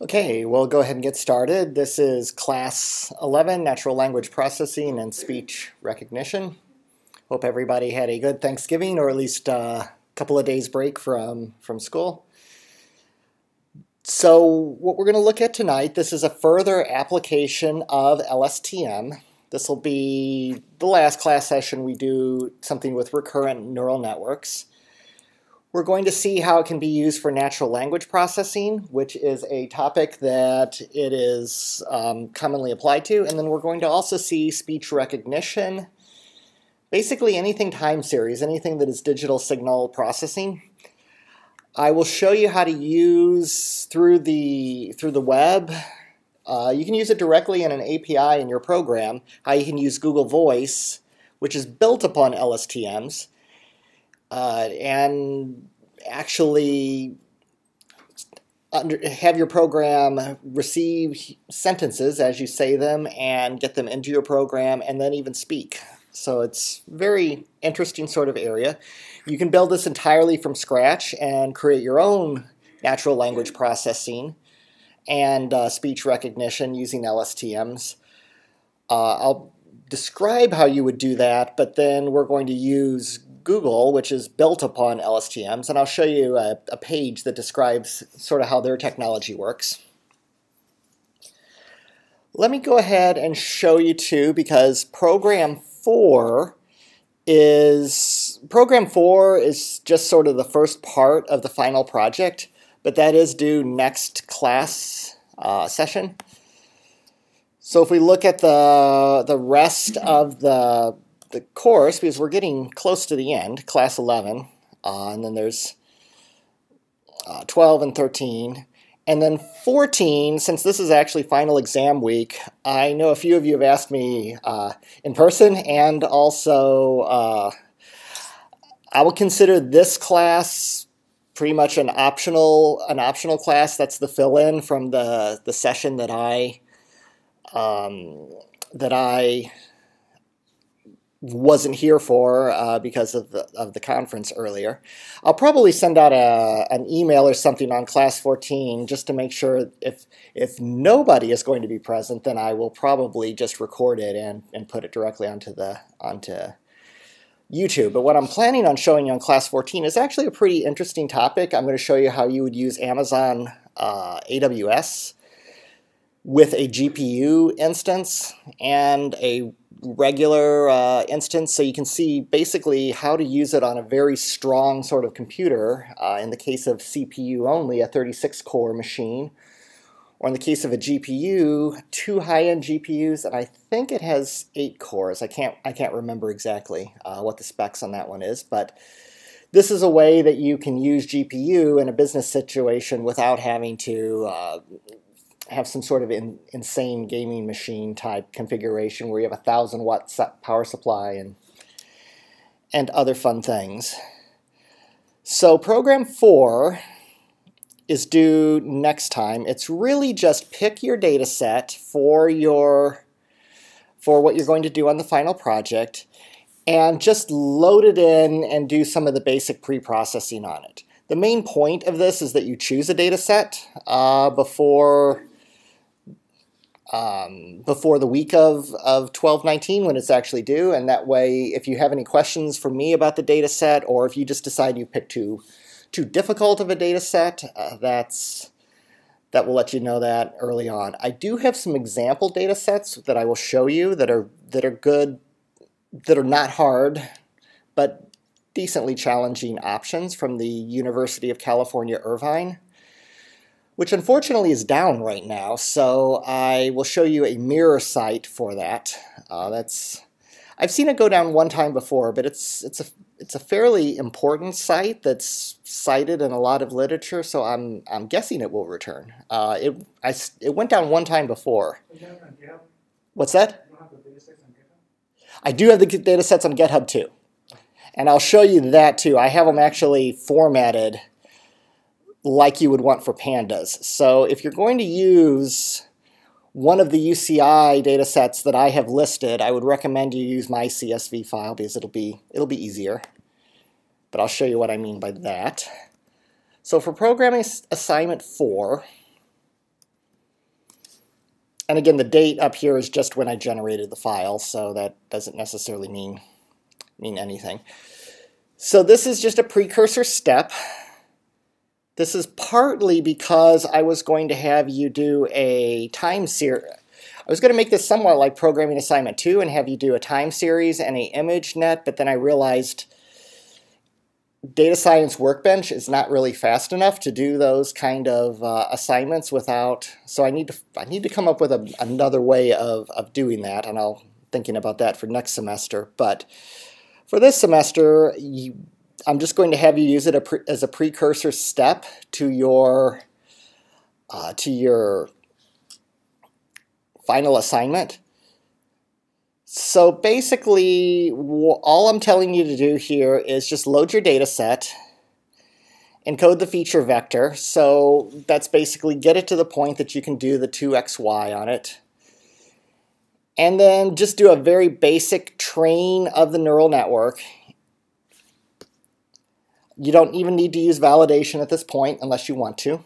Okay, we'll go ahead and get started. This is class 11, Natural Language Processing and Speech Recognition. Hope everybody had a good Thanksgiving or at least a couple of days break from, from school. So what we're going to look at tonight, this is a further application of LSTM. This will be the last class session we do something with recurrent neural networks. We're going to see how it can be used for natural language processing, which is a topic that it is um, commonly applied to. And then we're going to also see speech recognition, basically anything time series, anything that is digital signal processing. I will show you how to use through the through the web. Uh, you can use it directly in an API in your program. How you can use Google Voice, which is built upon LSTMs, uh, and actually under, have your program receive sentences as you say them and get them into your program and then even speak. So it's very interesting sort of area. You can build this entirely from scratch and create your own natural language processing and uh, speech recognition using LSTMs. Uh, I'll describe how you would do that, but then we're going to use Google, which is built upon LSTMs, and I'll show you a, a page that describes sort of how their technology works. Let me go ahead and show you too, because program 4 is program 4 is just sort of the first part of the final project, but that is due next class uh, session. So if we look at the the rest of the the course, because we're getting close to the end, class 11, uh, and then there's uh, 12 and 13. And then 14, since this is actually final exam week, I know a few of you have asked me uh, in person and also uh, I will consider this class pretty much an optional an optional class. That's the fill-in from the, the session that I um, that I wasn't here for uh, because of the, of the conference earlier. I'll probably send out a, an email or something on class 14 just to make sure if, if nobody is going to be present, then I will probably just record it and, and put it directly onto, the, onto YouTube. But what I'm planning on showing you on class 14 is actually a pretty interesting topic. I'm going to show you how you would use Amazon uh, AWS with a GPU instance and a regular uh, instance. So you can see basically how to use it on a very strong sort of computer uh, in the case of CPU only a 36 core machine or in the case of a GPU two high-end GPUs and I think it has eight cores. I can't I can't remember exactly uh, what the specs on that one is but this is a way that you can use GPU in a business situation without having to uh, have some sort of in, insane gaming machine type configuration where you have a thousand watt power supply and and other fun things. So program four is due next time. It's really just pick your data set for your for what you're going to do on the final project and just load it in and do some of the basic pre-processing on it. The main point of this is that you choose a data set uh, before um, before the week of, of 1219 when it's actually due. And that way, if you have any questions for me about the data set, or if you just decide you picked too, too difficult of a data set, uh, that's, that will let you know that early on. I do have some example data sets that I will show you that are, that are good, that are not hard, but decently challenging options from the University of California, Irvine which unfortunately is down right now. So I will show you a mirror site for that. Uh, that's I've seen it go down one time before, but it's it's a it's a fairly important site that's cited in a lot of literature. So I'm I'm guessing it will return. Uh, it I, it went down one time before. What's that? I do have the data sets on GitHub too. And I'll show you that too. I have them actually formatted like you would want for pandas. So if you're going to use one of the UCI data sets that I have listed, I would recommend you use my CSV file because it'll be, it'll be easier. But I'll show you what I mean by that. So for programming assignment 4, and again, the date up here is just when I generated the file, so that doesn't necessarily mean, mean anything. So this is just a precursor step. This is partly because I was going to have you do a time series. I was going to make this somewhat like programming assignment 2 and have you do a time series and a ImageNet, but then I realized data science workbench is not really fast enough to do those kind of uh, assignments without so I need to I need to come up with a, another way of, of doing that and I'll thinking about that for next semester but for this semester you, I'm just going to have you use it a as a precursor step to your uh, to your final assignment so basically, all I'm telling you to do here is just load your data set, encode the feature vector. So that's basically get it to the point that you can do the to_xy on it. And then just do a very basic train of the neural network. You don't even need to use validation at this point unless you want to.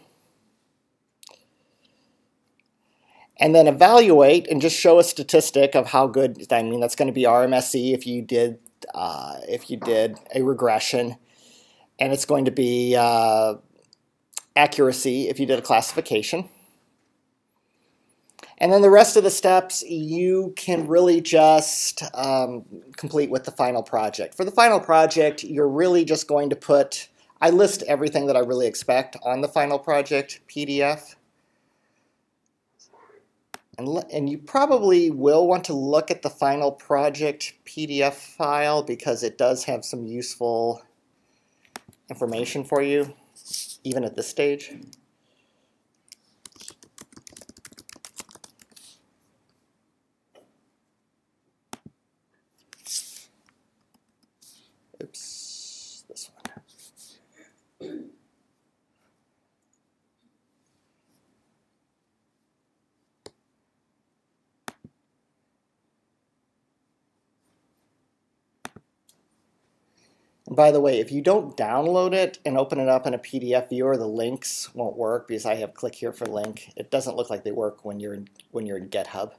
and then evaluate and just show a statistic of how good. I mean, that's going to be RMSE if you did uh, if you did a regression, and it's going to be uh, accuracy if you did a classification. And then the rest of the steps you can really just um, complete with the final project. For the final project, you're really just going to put, I list everything that I really expect on the final project PDF. And, and you probably will want to look at the final project PDF file because it does have some useful information for you, even at this stage. Oops, this one. And by the way, if you don't download it and open it up in a PDF viewer, the links won't work because I have click here for link. It doesn't look like they work when you're in, when you're in GitHub.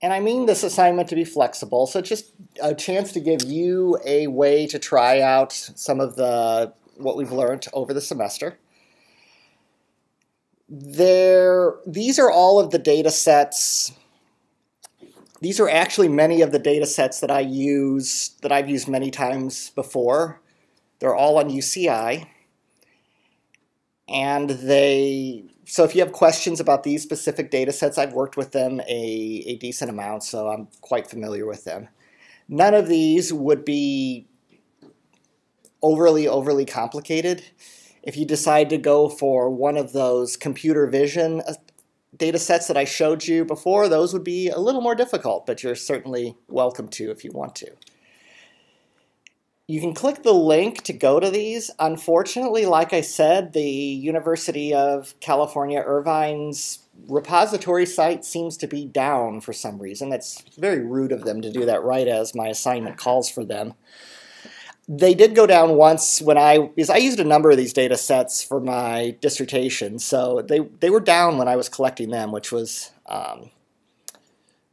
And I mean this assignment to be flexible, so just a chance to give you a way to try out some of the what we've learned over the semester. There, these are all of the data sets these are actually many of the data sets that I use, that I've used many times before. They're all on UCI. And they, so if you have questions about these specific data sets, I've worked with them a, a decent amount, so I'm quite familiar with them. None of these would be overly, overly complicated. If you decide to go for one of those computer vision data sets that I showed you before, those would be a little more difficult, but you're certainly welcome to if you want to. You can click the link to go to these. Unfortunately, like I said, the University of California Irvine's repository site seems to be down for some reason. That's very rude of them to do that right as my assignment calls for them. They did go down once when I, because I used a number of these data sets for my dissertation, so they, they were down when I was collecting them, which was, um,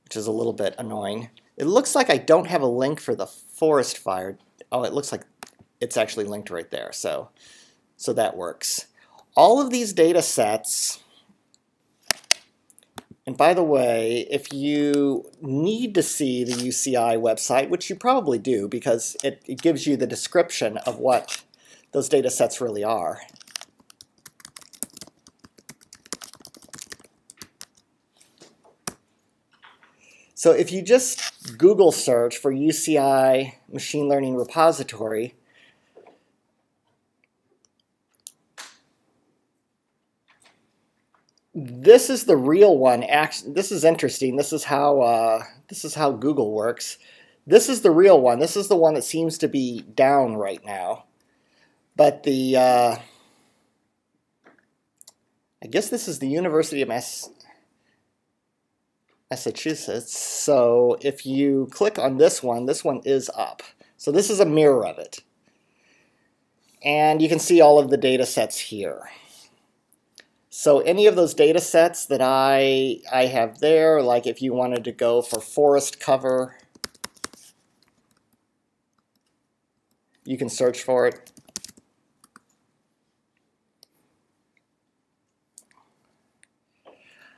which is a little bit annoying. It looks like I don't have a link for the forest fire. Oh, it looks like it's actually linked right there, so, so that works. All of these data sets and by the way, if you need to see the UCI website, which you probably do because it, it gives you the description of what those data sets really are. So if you just Google search for UCI Machine Learning Repository, this is the real one. Actually, This is interesting. This is how uh, this is how Google works. This is the real one. This is the one that seems to be down right now. But the uh, I guess this is the University of Mass Massachusetts. So if you click on this one, this one is up. So this is a mirror of it. And you can see all of the data sets here. So any of those data sets that I, I have there, like if you wanted to go for forest cover, you can search for it.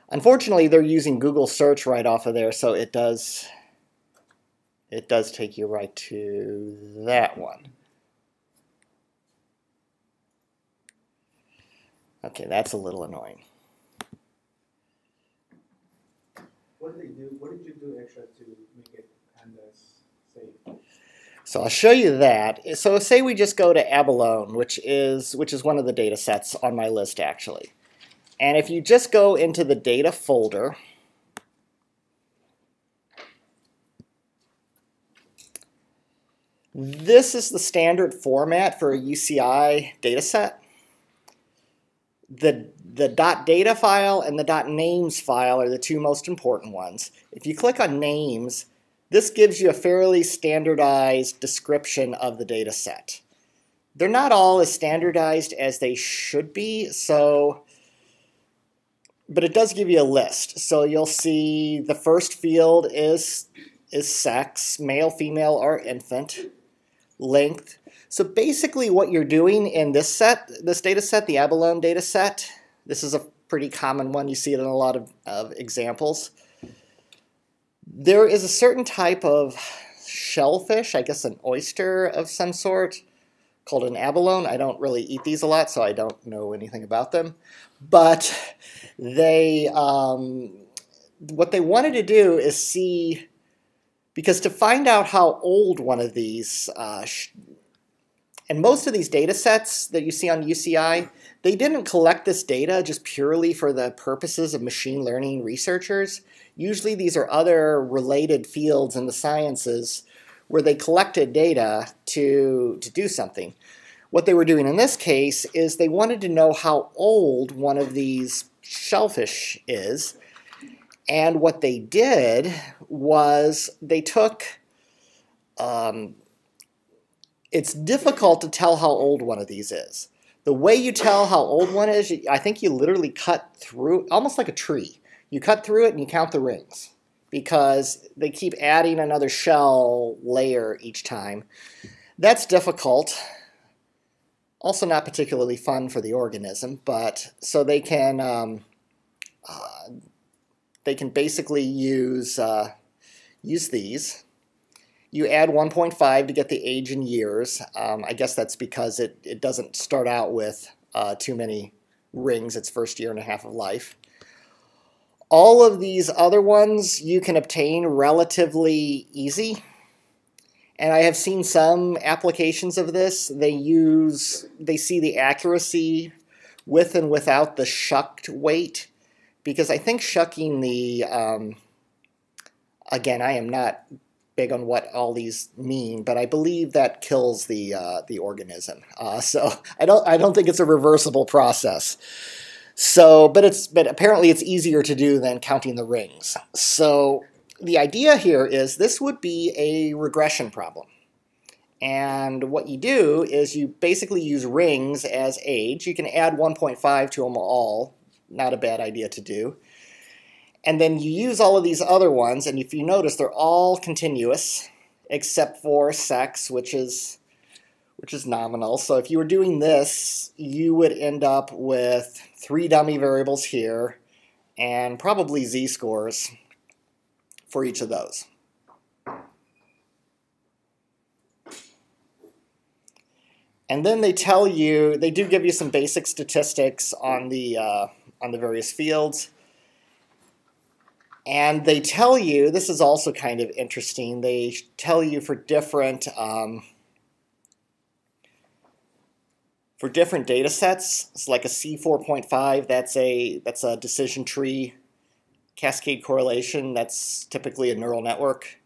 Unfortunately, they're using Google search right off of there, so it does it does take you right to that one. Okay, that's a little annoying. What did, do, what did you do extra to make it pandas safe? So I'll show you that. So say we just go to Abalone, which is which is one of the data sets on my list actually. And if you just go into the data folder, this is the standard format for a UCI dataset. The, the .data file and the .names file are the two most important ones. If you click on names, this gives you a fairly standardized description of the data set. They're not all as standardized as they should be, so but it does give you a list. So you'll see the first field is is sex, male, female, or infant, length. So basically what you're doing in this set, this data set, the abalone data set, this is a pretty common one. You see it in a lot of, of examples. There is a certain type of shellfish, I guess an oyster of some sort, called an abalone. I don't really eat these a lot, so I don't know anything about them. But they, um, what they wanted to do is see, because to find out how old one of these, uh, and most of these data sets that you see on UCI, they didn't collect this data just purely for the purposes of machine learning researchers. Usually these are other related fields in the sciences where they collected data to, to do something. What they were doing in this case is they wanted to know how old one of these shellfish is. And what they did was they took, um, it's difficult to tell how old one of these is. The way you tell how old one is, I think you literally cut through, almost like a tree. You cut through it and you count the rings because they keep adding another shell layer each time. That's difficult. Also not particularly fun for the organism, but so they can um, uh, they can basically use uh, use these. You add 1.5 to get the age in years. Um, I guess that's because it, it doesn't start out with uh, too many rings its first year and a half of life. All of these other ones you can obtain relatively easy. And I have seen some applications of this. They use, they see the accuracy with and without the shucked weight. Because I think shucking the, um, again, I am not big on what all these mean, but I believe that kills the uh, the organism. Uh, so I don't I don't think it's a reversible process. So, but it's but apparently it's easier to do than counting the rings. So the idea here is this would be a regression problem. And what you do is you basically use rings as age. You can add 1.5 to them all. Not a bad idea to do. And then you use all of these other ones, and if you notice, they're all continuous, except for sex, which is which is nominal. So if you were doing this, you would end up with three dummy variables here and probably z-scores for each of those. And then they tell you, they do give you some basic statistics on the, uh, on the various fields. And they tell you, this is also kind of interesting, they tell you for different um, for different data sets, it's like a C4.5, that's a, that's a decision tree cascade correlation, that's typically a neural network.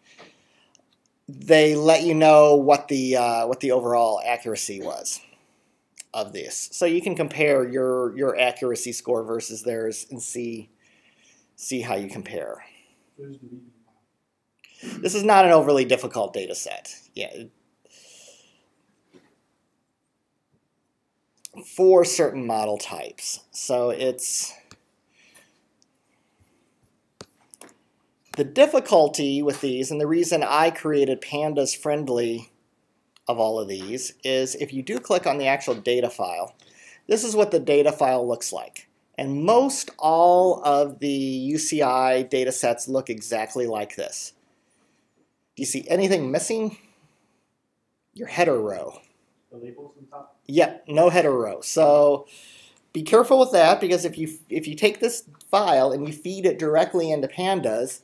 They let you know what the, uh, what the overall accuracy was of this. So you can compare your, your accuracy score versus theirs and see, see how you compare. This is not an overly difficult data set. Yeah, for certain model types. So it's the difficulty with these, and the reason I created pandas friendly of all of these, is if you do click on the actual data file, this is what the data file looks like. And most all of the UCI data sets look exactly like this. Do you see anything missing? Your header row. The labels on top? Yep, no header row. So be careful with that because if you if you take this file and you feed it directly into pandas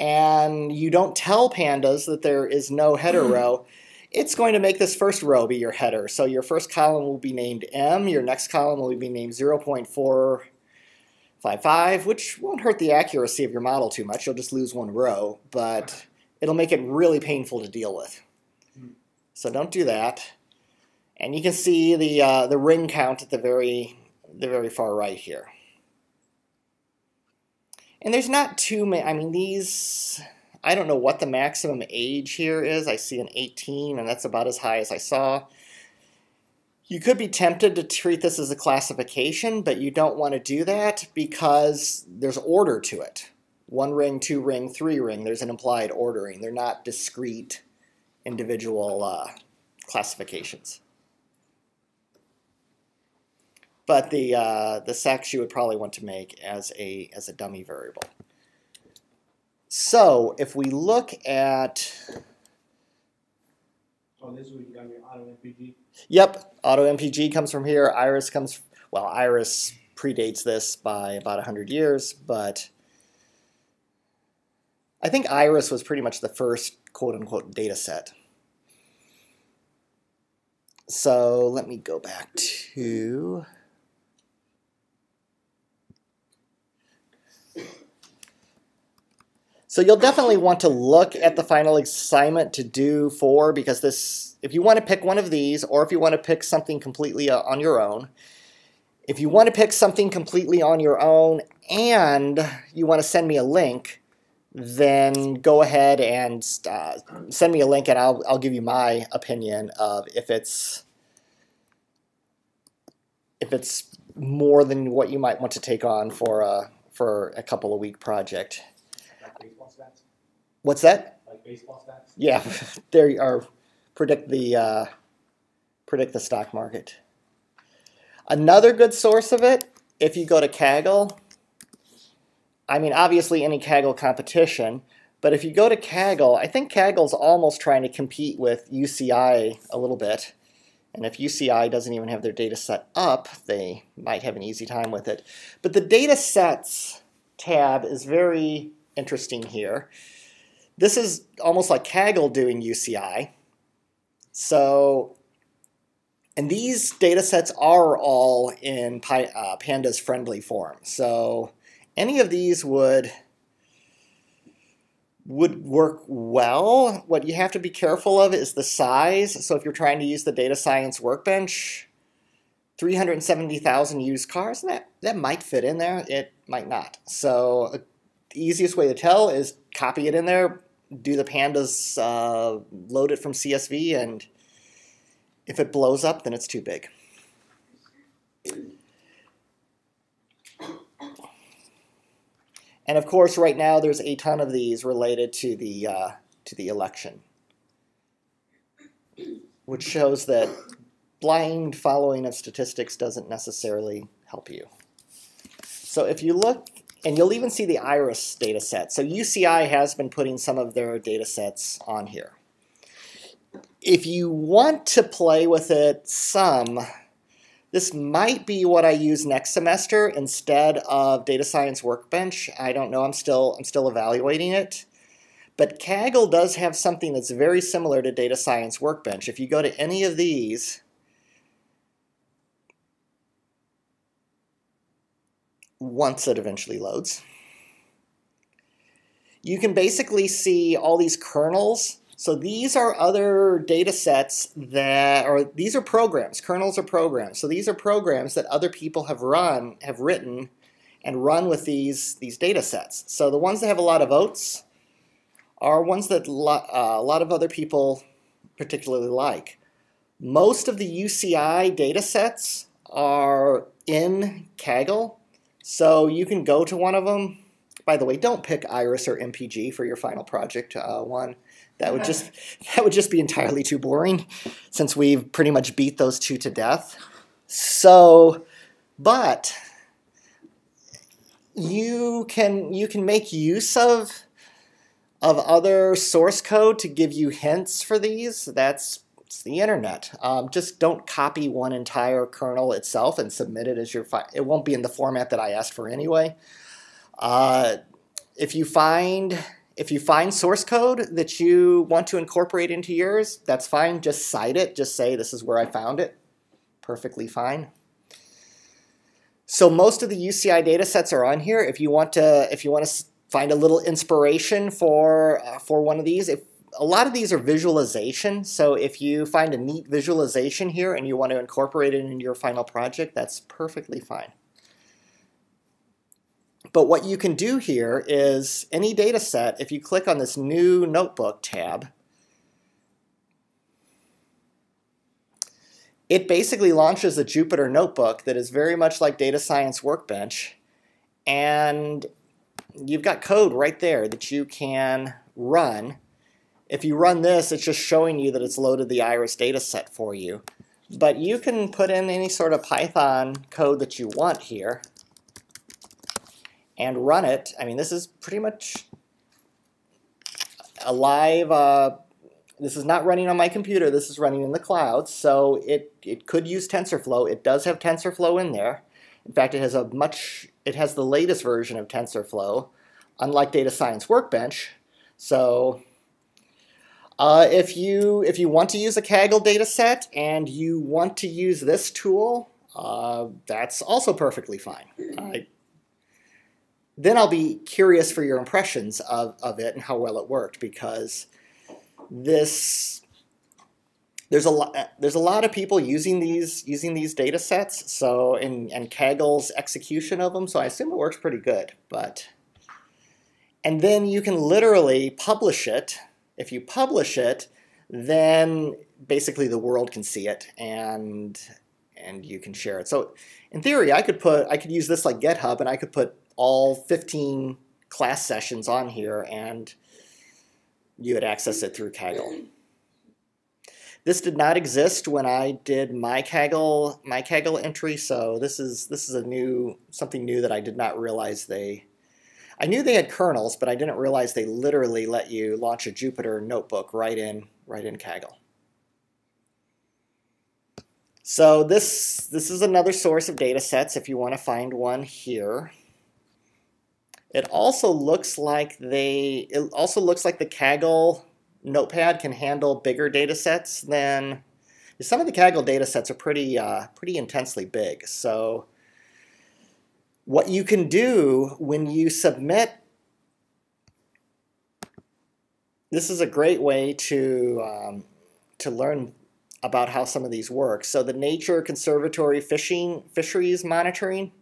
and you don't tell pandas that there is no header row, it's going to make this first row be your header. So your first column will be named M, your next column will be named 0.455, which won't hurt the accuracy of your model too much. You'll just lose one row, but it'll make it really painful to deal with. So don't do that. And you can see the, uh, the ring count at the very, the very far right here. And there's not too many, I mean, these, I don't know what the maximum age here is. I see an 18, and that's about as high as I saw. You could be tempted to treat this as a classification, but you don't want to do that because there's order to it. One ring, two ring, three ring, there's an implied ordering. They're not discrete individual uh, classifications. But the, uh, the sex you would probably want to make as a, as a dummy variable. So if we look at, So this is where you got your auto MPG. yep, AutoMPG comes from here. Iris comes, well, Iris predates this by about 100 years, but I think Iris was pretty much the first quote unquote data set. So let me go back to. So you'll definitely want to look at the final assignment to do for because this, if you want to pick one of these or if you want to pick something completely uh, on your own, if you want to pick something completely on your own and you want to send me a link, then go ahead and uh, send me a link and I'll, I'll give you my opinion of if it's if it's more than what you might want to take on for a, for a couple of week project. Like baseball stats? What's that? Like baseball stats? Yeah, there you are. Predict the uh, predict the stock market. Another good source of it, if you go to Kaggle, I mean, obviously any Kaggle competition, but if you go to Kaggle, I think Kaggle's almost trying to compete with UCI a little bit. And if UCI doesn't even have their data set up, they might have an easy time with it. But the data sets tab is very interesting here. This is almost like Kaggle doing UCI. So, and these data sets are all in uh, Pandas friendly form. So any of these would would work well. What you have to be careful of is the size. So if you're trying to use the data science workbench, 370,000 used cars, that, that might fit in there. It might not. So the easiest way to tell is copy it in there, do the pandas, uh, load it from CSV, and if it blows up, then it's too big. And of course, right now there's a ton of these related to the uh, to the election, which shows that blind following of statistics doesn't necessarily help you. So if you look, and you'll even see the IRIS data set. So UCI has been putting some of their data sets on here. If you want to play with it some, this might be what I use next semester instead of Data Science Workbench. I don't know. I'm still I'm still evaluating it. But Kaggle does have something that's very similar to Data Science Workbench. If you go to any of these, once it eventually loads, you can basically see all these kernels so these are other data sets that, or these are programs. Kernels are programs. So these are programs that other people have run, have written, and run with these, these data sets. So the ones that have a lot of votes are ones that lo uh, a lot of other people particularly like. Most of the UCI data sets are in Kaggle. So you can go to one of them. By the way, don't pick Iris or MPG for your final project uh, one. That would just that would just be entirely too boring, since we've pretty much beat those two to death. So, but you can you can make use of of other source code to give you hints for these. That's it's the internet. Um, just don't copy one entire kernel itself and submit it as your file. It won't be in the format that I asked for anyway. Uh, if you find if you find source code that you want to incorporate into yours, that's fine. Just cite it. Just say this is where I found it. Perfectly fine. So most of the UCI data sets are on here. If you want to, if you want to find a little inspiration for uh, for one of these, if a lot of these are visualization. So if you find a neat visualization here and you want to incorporate it into your final project, that's perfectly fine. But what you can do here is any data set, if you click on this new notebook tab, it basically launches a Jupyter notebook that is very much like Data Science Workbench. And you've got code right there that you can run. If you run this, it's just showing you that it's loaded the iris data set for you. But you can put in any sort of Python code that you want here and run it. I mean, this is pretty much a live uh, this is not running on my computer. This is running in the cloud. So it, it could use TensorFlow. It does have TensorFlow in there. In fact, it has a much, it has the latest version of TensorFlow, unlike Data Science Workbench. So uh, if you if you want to use a Kaggle dataset and you want to use this tool, uh, that's also perfectly fine. Uh, then I'll be curious for your impressions of, of it and how well it worked because this there's a lot there's a lot of people using these using these data sets so and and Kaggle's execution of them so I assume it works pretty good but and then you can literally publish it if you publish it then basically the world can see it and and you can share it so in theory I could put I could use this like GitHub and I could put all 15 class sessions on here and you would access it through Kaggle. This did not exist when I did my Kaggle my Kaggle entry, so this is this is a new something new that I did not realize they. I knew they had kernels, but I didn't realize they literally let you launch a Jupyter notebook right in right in Kaggle. So this this is another source of data sets if you want to find one here. It also looks like they, it also looks like the Kaggle notepad can handle bigger data sets than, some of the Kaggle data sets are pretty, uh, pretty intensely big. So what you can do when you submit, this is a great way to, um, to learn about how some of these work. So the Nature Conservatory Fishing Fisheries Monitoring,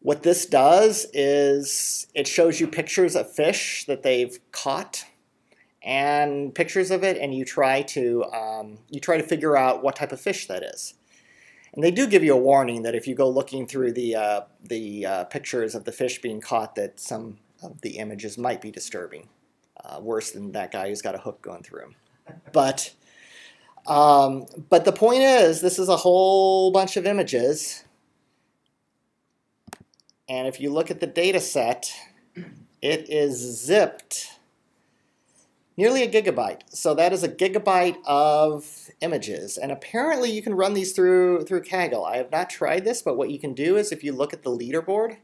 what this does is it shows you pictures of fish that they've caught and pictures of it, and you try to um, you try to figure out what type of fish that is. And they do give you a warning that if you go looking through the uh, the uh, pictures of the fish being caught, that some of the images might be disturbing, uh, worse than that guy who's got a hook going through him. But um, but the point is, this is a whole bunch of images and if you look at the data set, it is zipped nearly a gigabyte. So that is a gigabyte of images. And apparently you can run these through, through Kaggle. I have not tried this, but what you can do is if you look at the leaderboard,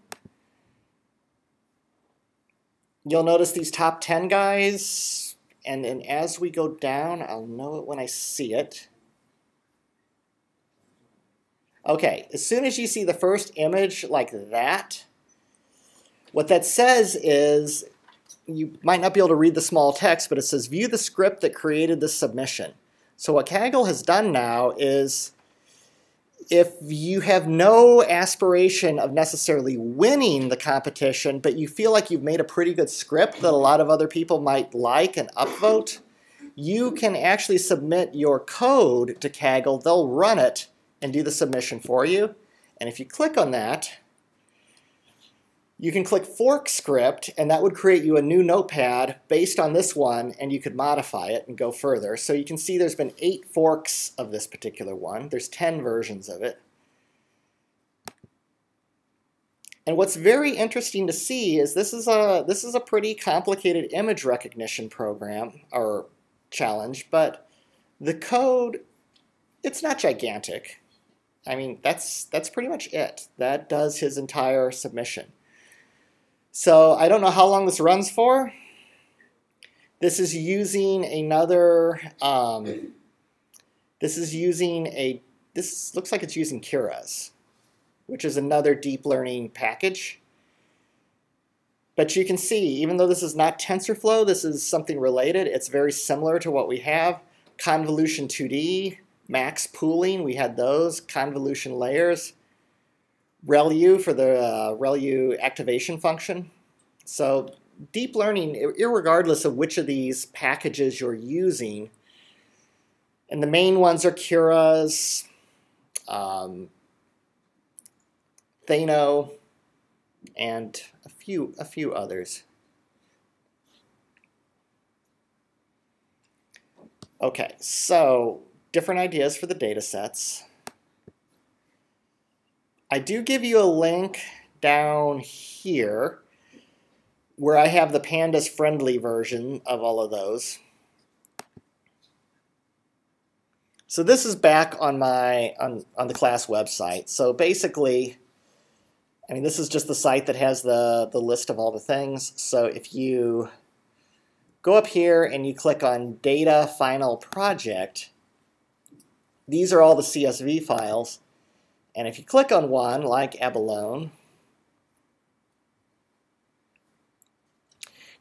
you'll notice these top 10 guys, and, and as we go down, I'll know it when I see it. Okay, as soon as you see the first image like that, what that says is, you might not be able to read the small text, but it says view the script that created this submission. So what Kaggle has done now is if you have no aspiration of necessarily winning the competition, but you feel like you've made a pretty good script that a lot of other people might like and upvote, you can actually submit your code to Kaggle. They'll run it and do the submission for you. And if you click on that, you can click fork script and that would create you a new notepad based on this one and you could modify it and go further. So you can see there's been eight forks of this particular one. There's 10 versions of it. And what's very interesting to see is this is a this is a pretty complicated image recognition program or challenge, but the code it's not gigantic. I mean, that's that's pretty much it. That does his entire submission. So I don't know how long this runs for. This is using another, um, this is using a, this looks like it's using Keras, which is another deep learning package. But you can see, even though this is not TensorFlow, this is something related. It's very similar to what we have. Convolution 2D, max pooling, we had those, convolution layers. ReLU for the uh, ReLU activation function. So deep learning, regardless of which of these packages you're using, and the main ones are Keras, um, Theano, and a few a few others. Okay, so different ideas for the data sets. I do give you a link down here where I have the pandas friendly version of all of those. So this is back on my on, on the class website. So basically, I mean this is just the site that has the, the list of all the things. So if you go up here and you click on data final project, these are all the CSV files. And if you click on one, like Abalone,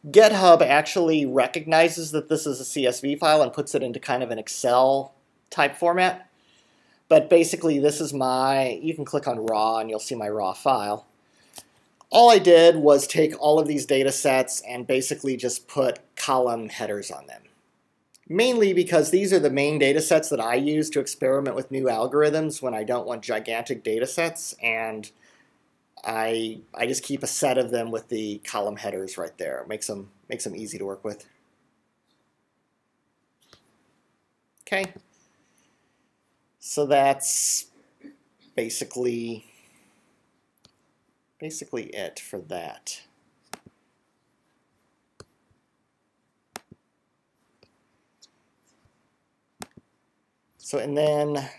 GitHub actually recognizes that this is a CSV file and puts it into kind of an Excel type format. But basically, this is my, you can click on raw and you'll see my raw file. All I did was take all of these data sets and basically just put column headers on them mainly because these are the main data sets that I use to experiment with new algorithms when I don't want gigantic data sets, and I, I just keep a set of them with the column headers right there. It makes them, makes them easy to work with. Okay, so that's basically basically it for that. So, and then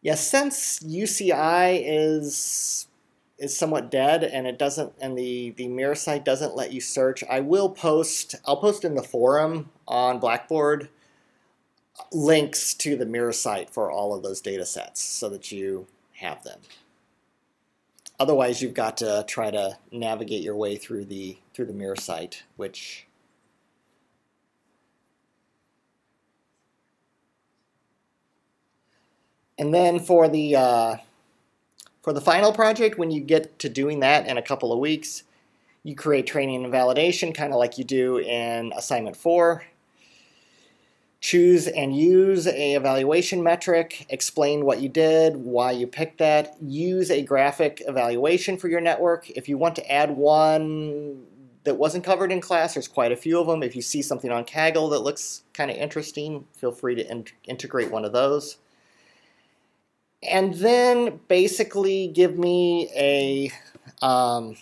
yeah, since UCI is is somewhat dead and it doesn't and the the mirror site doesn't let you search, I will post I'll post in the forum on Blackboard links to the mirror site for all of those data sets so that you have them. Otherwise, you've got to try to navigate your way through the through the mirror site, which And then for the uh, for the final project, when you get to doing that in a couple of weeks, you create training and validation, kind of like you do in assignment four. Choose and use a evaluation metric, explain what you did, why you picked that. Use a graphic evaluation for your network. If you want to add one that wasn't covered in class, there's quite a few of them. If you see something on Kaggle that looks kind of interesting, feel free to in integrate one of those and then basically give me a, um,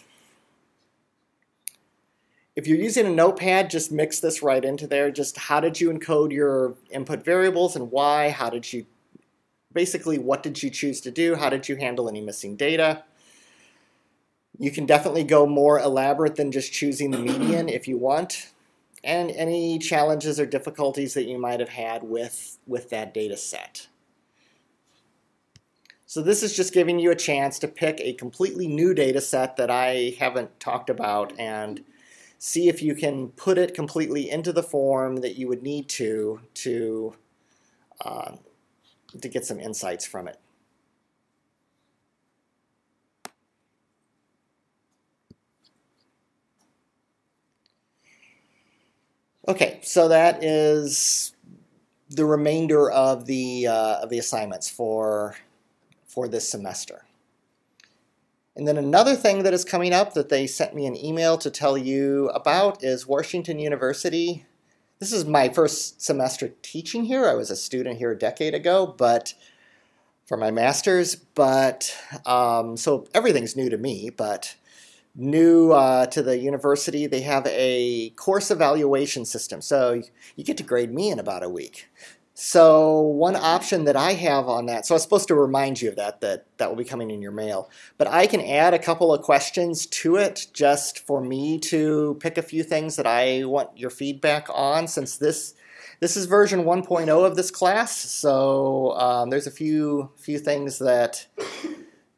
if you're using a notepad, just mix this right into there. Just how did you encode your input variables and why? How did you, basically what did you choose to do? How did you handle any missing data? You can definitely go more elaborate than just choosing the median if you want. And any challenges or difficulties that you might have had with, with that data set. So this is just giving you a chance to pick a completely new data set that I haven't talked about and see if you can put it completely into the form that you would need to to, uh, to get some insights from it. Okay, so that is the remainder of the uh, of the assignments for for this semester. And then another thing that is coming up that they sent me an email to tell you about is Washington University. This is my first semester teaching here. I was a student here a decade ago, but for my master's. But um, so everything's new to me, but new uh, to the university, they have a course evaluation system. So you get to grade me in about a week. So one option that I have on that, so I was supposed to remind you of that, that that will be coming in your mail. But I can add a couple of questions to it just for me to pick a few things that I want your feedback on since this this is version 1.0 of this class. So um, there's a few few things that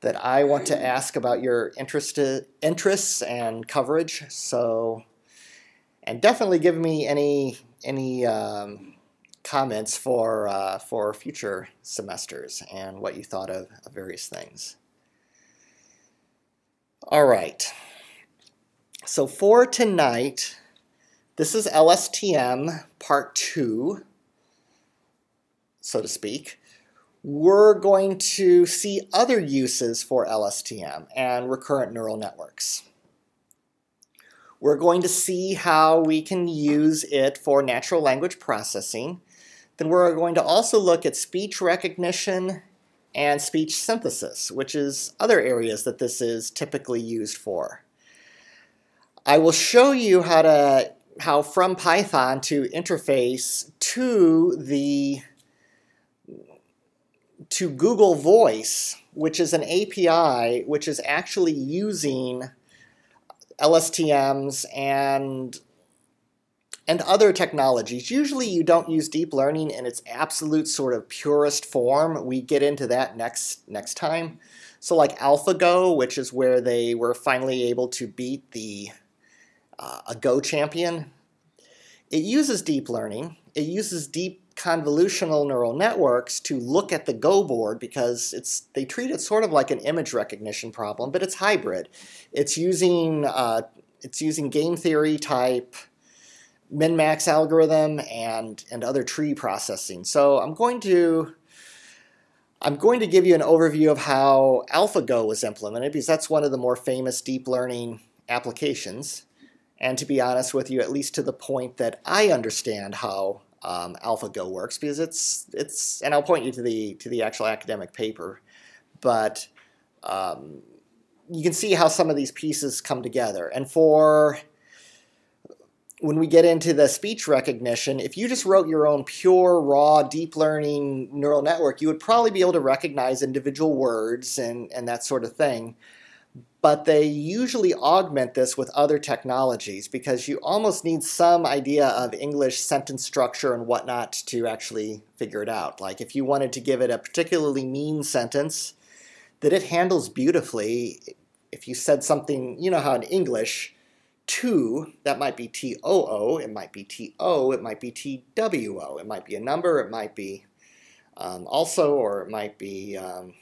that I want to ask about your interest, interests and coverage. So, and definitely give me any any um, comments for uh, for future semesters and what you thought of, of various things. All right. So for tonight, this is LSTM part two, so to speak we're going to see other uses for LSTM and recurrent neural networks. We're going to see how we can use it for natural language processing. Then we're going to also look at speech recognition and speech synthesis, which is other areas that this is typically used for. I will show you how to how from Python to interface to the to Google Voice, which is an API which is actually using LSTMs and and other technologies. Usually you don't use deep learning in its absolute sort of purest form. We get into that next next time. So like AlphaGo, which is where they were finally able to beat the uh, a Go champion. It uses deep learning. It uses deep convolutional neural networks to look at the Go board because it's they treat it sort of like an image recognition problem, but it's hybrid. It's using uh, it's using game theory type min-max algorithm and and other tree processing. So I'm going to I'm going to give you an overview of how AlphaGo was implemented because that's one of the more famous deep learning applications. And to be honest with you, at least to the point that I understand how um, AlphaGo works because it's it's and I'll point you to the to the actual academic paper, but um, you can see how some of these pieces come together. And for when we get into the speech recognition, if you just wrote your own pure, raw, deep learning neural network, you would probably be able to recognize individual words and, and that sort of thing but they usually augment this with other technologies because you almost need some idea of English sentence structure and whatnot to actually figure it out. Like if you wanted to give it a particularly mean sentence that it handles beautifully, if you said something, you know how in English, to, that might be T-O-O, it might be T-O, it might be T-W-O, it might be a number, it might be um, also, or it might be... Um,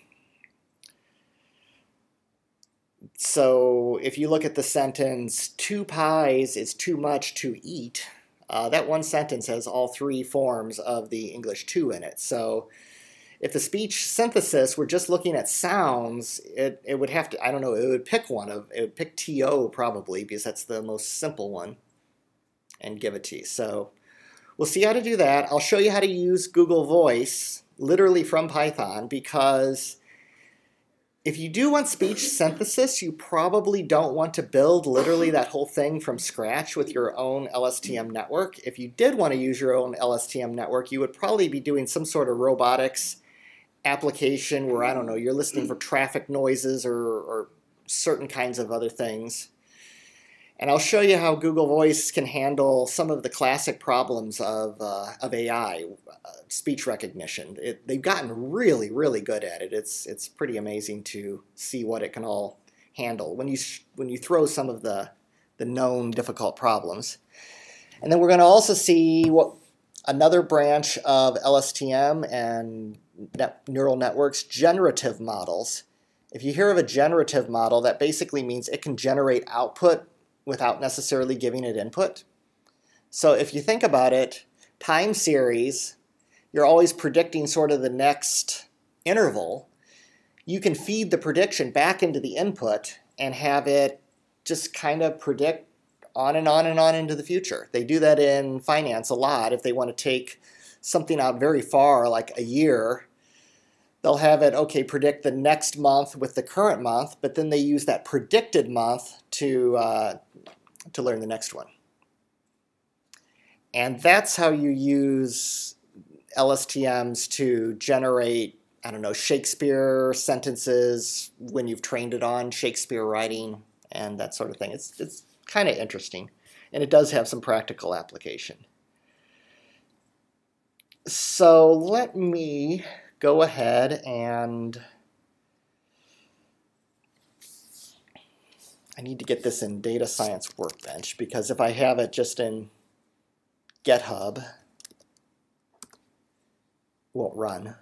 so if you look at the sentence, two pies is too much to eat, uh, that one sentence has all three forms of the English two in it. So if the speech synthesis were just looking at sounds, it, it would have to, I don't know, it would pick one of, it would pick TO probably because that's the most simple one and give it to you. So we'll see how to do that. I'll show you how to use Google Voice literally from Python because if you do want speech synthesis, you probably don't want to build literally that whole thing from scratch with your own LSTM network. If you did want to use your own LSTM network, you would probably be doing some sort of robotics application where, I don't know, you're listening for traffic noises or, or certain kinds of other things. And I'll show you how Google Voice can handle some of the classic problems of, uh, of AI, uh, speech recognition. It, they've gotten really, really good at it. It's, it's pretty amazing to see what it can all handle when you, when you throw some of the, the known difficult problems. And then we're going to also see what another branch of LSTM and net, neural networks, generative models. If you hear of a generative model, that basically means it can generate output without necessarily giving it input. So if you think about it, time series, you're always predicting sort of the next interval. You can feed the prediction back into the input and have it just kind of predict on and on and on into the future. They do that in finance a lot. If they want to take something out very far, like a year, they'll have it, okay, predict the next month with the current month, but then they use that predicted month to, uh, to learn the next one. And that's how you use LSTMs to generate, I don't know, Shakespeare sentences when you've trained it on Shakespeare writing and that sort of thing. It's, it's kind of interesting. And it does have some practical application. So let me go ahead and I need to get this in Data Science Workbench because if I have it just in GitHub, it won't run.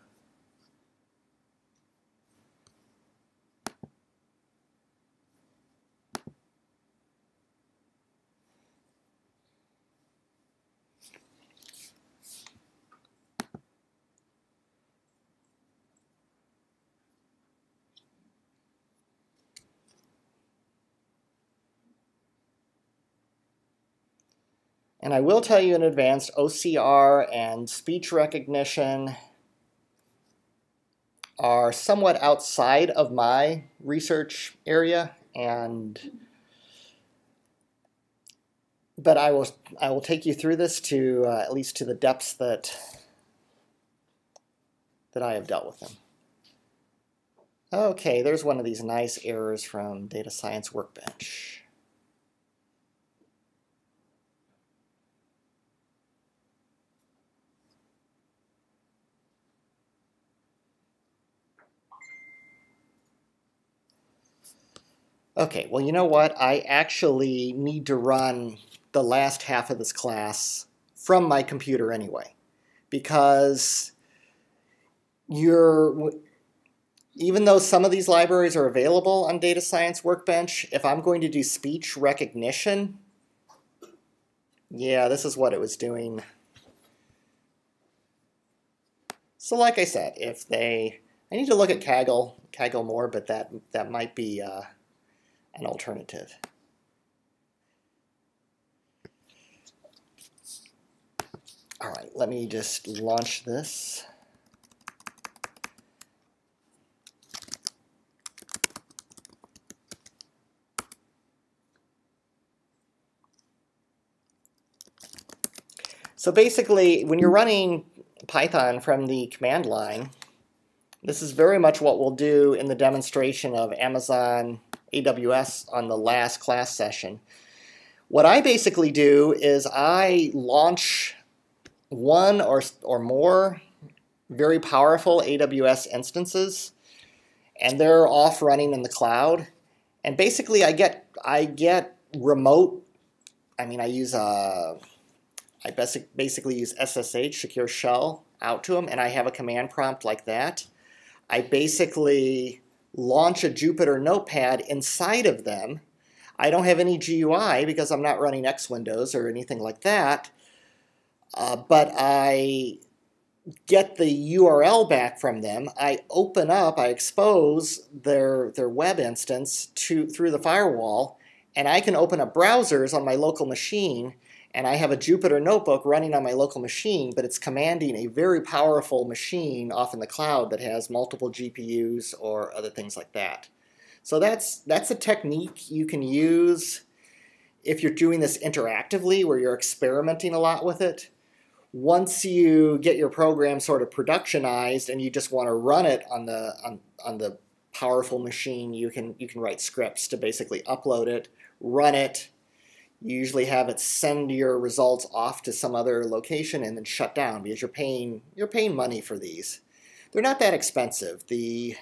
And I will tell you in advance, OCR and speech recognition are somewhat outside of my research area and but I will I will take you through this to uh, at least to the depths that that I have dealt with them. Okay, there's one of these nice errors from Data Science Workbench. Okay, well, you know what? I actually need to run the last half of this class from my computer anyway, because you're, even though some of these libraries are available on Data Science Workbench, if I'm going to do speech recognition, yeah, this is what it was doing. So like I said, if they, I need to look at Kaggle, Kaggle more, but that, that might be, uh, an alternative. All right, let me just launch this. So basically, when you're running Python from the command line, this is very much what we'll do in the demonstration of Amazon AWS on the last class session. What I basically do is I launch one or, or more very powerful AWS instances, and they're off running in the cloud. And basically, I get I get remote. I mean, I use a uh, basic, basically use SSH secure shell out to them, and I have a command prompt like that. I basically launch a Jupyter Notepad inside of them. I don't have any GUI because I'm not running X Windows or anything like that. Uh, but I get the URL back from them. I open up, I expose their their web instance to through the firewall, and I can open up browsers on my local machine and I have a Jupyter notebook running on my local machine, but it's commanding a very powerful machine off in the cloud that has multiple GPUs or other things like that. So that's, that's a technique you can use if you're doing this interactively, where you're experimenting a lot with it. Once you get your program sort of productionized and you just want to run it on the, on, on the powerful machine, you can, you can write scripts to basically upload it, run it, you usually have it send your results off to some other location and then shut down because you're paying you're paying money for these. They're not that expensive. The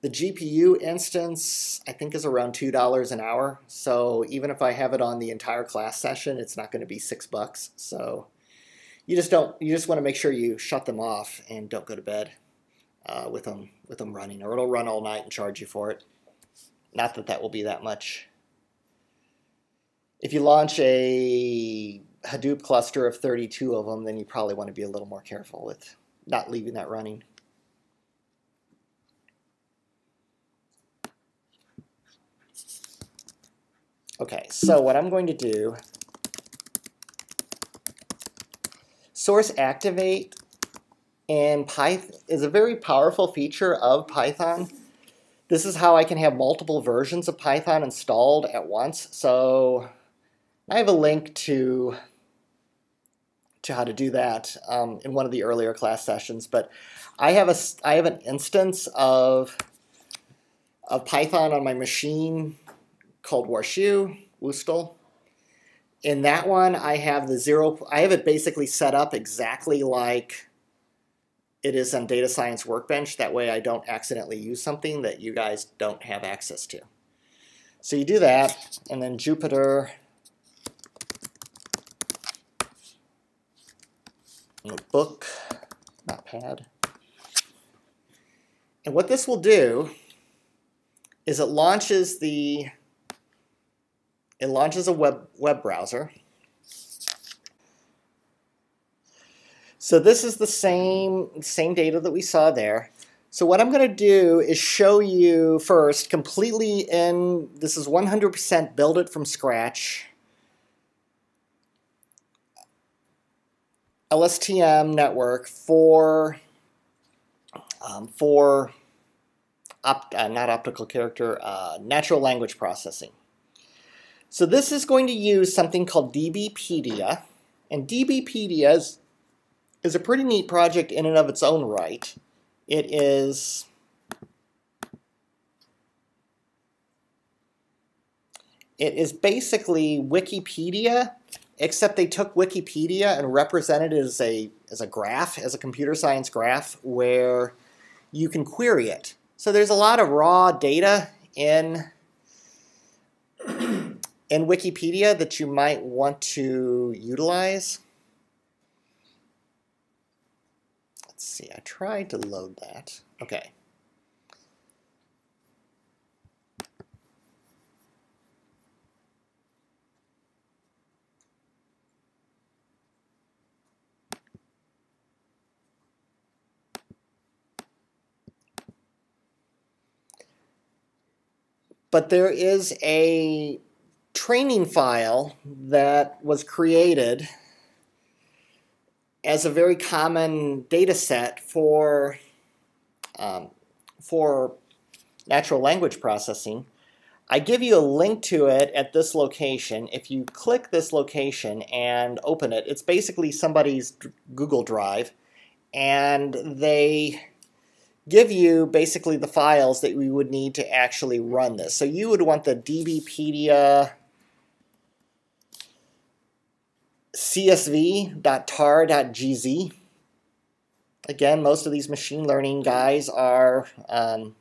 the GPU instance I think is around two dollars an hour. So even if I have it on the entire class session, it's not going to be six bucks. So you just don't you just want to make sure you shut them off and don't go to bed uh, with them with them running, or it'll run all night and charge you for it. Not that that will be that much if you launch a Hadoop cluster of 32 of them, then you probably want to be a little more careful with not leaving that running. Okay, so what I'm going to do, source activate and Python is a very powerful feature of Python. This is how I can have multiple versions of Python installed at once. So I have a link to to how to do that um, in one of the earlier class sessions, but I have a I have an instance of of Python on my machine called WashU, WUSTL. In that one, I have the zero. I have it basically set up exactly like it is on Data Science Workbench. That way, I don't accidentally use something that you guys don't have access to. So you do that, and then Jupyter notebook, notepad. And what this will do is it launches the it launches a web web browser. So this is the same same data that we saw there. So what I'm going to do is show you first completely in this is 100% build it from scratch LSTM network for um, for opt, uh, not optical character, uh, natural language processing. So this is going to use something called DBpedia, and DBpedia is, is a pretty neat project in and of its own right. It is it is basically Wikipedia except they took Wikipedia and represented it as a, as a graph, as a computer science graph, where you can query it. So there's a lot of raw data in, in Wikipedia that you might want to utilize. Let's see, I tried to load that. Okay. But there is a training file that was created as a very common data set for, um, for natural language processing. I give you a link to it at this location. If you click this location and open it, it's basically somebody's Google Drive, and they give you basically the files that we would need to actually run this. So you would want the dbpedia csv.tar.gz. Again, most of these machine learning guys are um,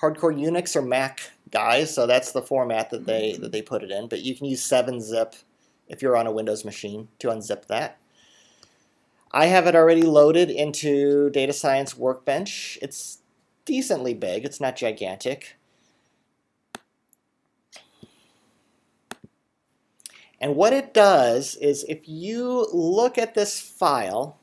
hardcore Unix or Mac guys, so that's the format that they that they put it in. But you can use 7-zip if you're on a Windows machine to unzip that. I have it already loaded into Data Science Workbench. It's decently big. It's not gigantic. And what it does is if you look at this file,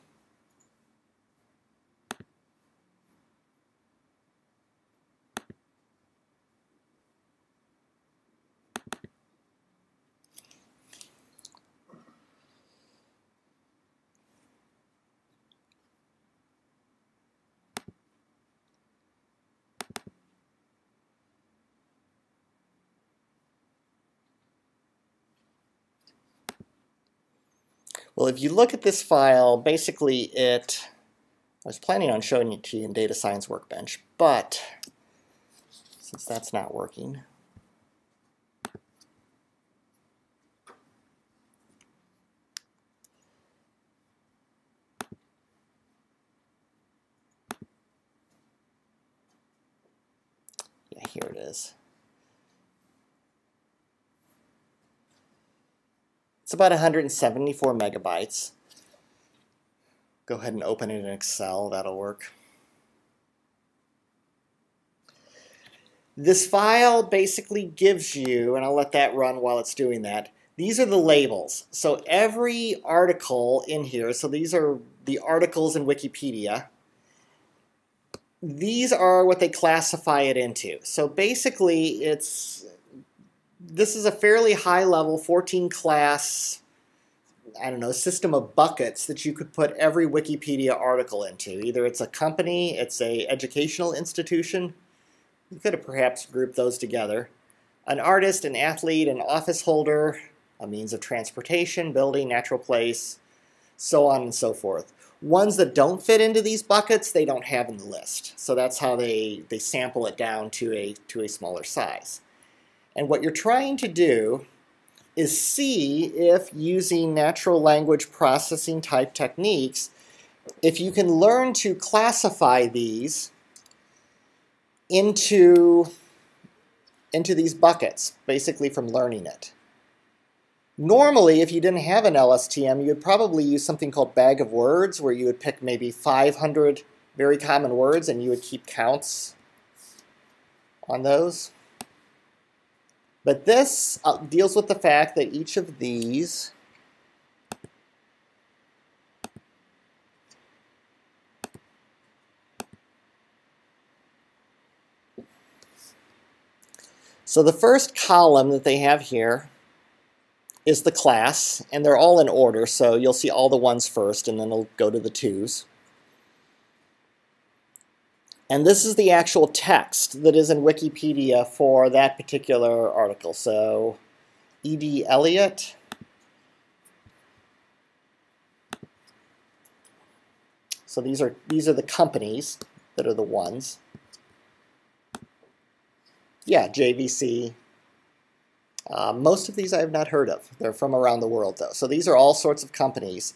Well, if you look at this file, basically it, I was planning on showing it to you in Data Science Workbench, but since that's not working, yeah, here it is. About 174 megabytes. Go ahead and open it in Excel, that'll work. This file basically gives you, and I'll let that run while it's doing that, These are the labels. So every article in here, so these are the articles in Wikipedia, these are what they classify it into. So basically it's, this is a fairly high level 14 class, I don't know, system of buckets that you could put every Wikipedia article into. Either it's a company, it's a educational institution, you could have perhaps grouped those together. An artist, an athlete, an office holder, a means of transportation, building, natural place, so on and so forth. Ones that don't fit into these buckets, they don't have in the list. So that's how they, they sample it down to a, to a smaller size. And what you're trying to do is see if using natural language processing type techniques, if you can learn to classify these into, into these buckets, basically from learning it. Normally, if you didn't have an LSTM, you would probably use something called bag of words, where you would pick maybe 500 very common words and you would keep counts on those. But this uh, deals with the fact that each of these So the first column that they have here is the class, and they're all in order, so you'll see all the ones first, and then they'll go to the twos. And this is the actual text that is in Wikipedia for that particular article. So, E.D. Elliott. So these are these are the companies that are the ones. Yeah, JVC, uh, most of these I have not heard of. They're from around the world, though. So these are all sorts of companies.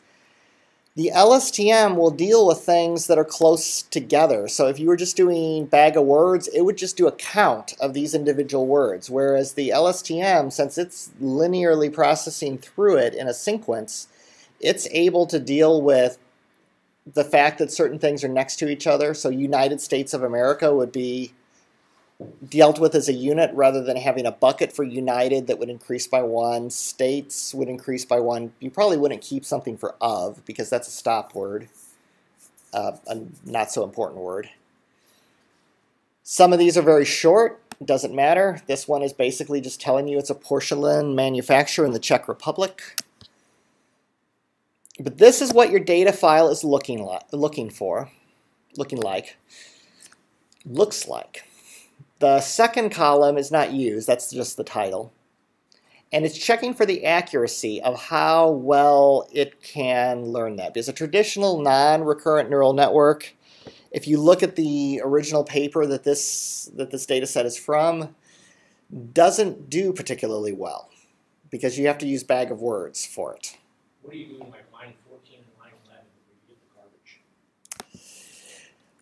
The LSTM will deal with things that are close together. So if you were just doing bag of words, it would just do a count of these individual words. Whereas the LSTM, since it's linearly processing through it in a sequence, it's able to deal with the fact that certain things are next to each other. So United States of America would be dealt with as a unit rather than having a bucket for United that would increase by one, states would increase by one. You probably wouldn't keep something for of because that's a stop word, uh, a not so important word. Some of these are very short, doesn't matter. This one is basically just telling you it's a porcelain manufacturer in the Czech Republic. But this is what your data file is looking, like, looking for, looking like, looks like. The second column is not used, that's just the title. And it's checking for the accuracy of how well it can learn that. Because a traditional non-recurrent neural network, if you look at the original paper that this, that this data set is from, doesn't do particularly well because you have to use bag of words for it. What you like line 14 and line 11 when you get the garbage?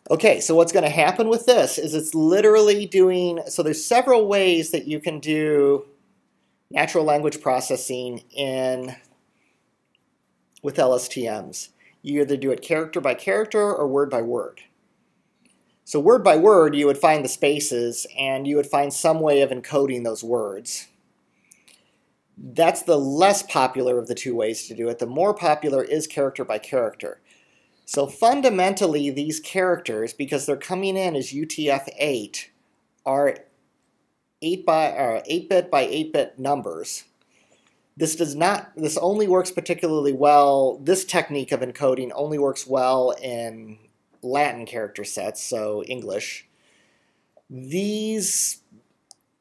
Okay, so what's going to happen with this is it's literally doing, so there's several ways that you can do natural language processing in with LSTMs. You either do it character by character or word by word. So word by word, you would find the spaces and you would find some way of encoding those words. That's the less popular of the two ways to do it. The more popular is character by character. So fundamentally, these characters, because they're coming in as UTF-8, are 8 by 8-bit by 8-bit numbers. This does not. This only works particularly well. This technique of encoding only works well in Latin character sets, so English. These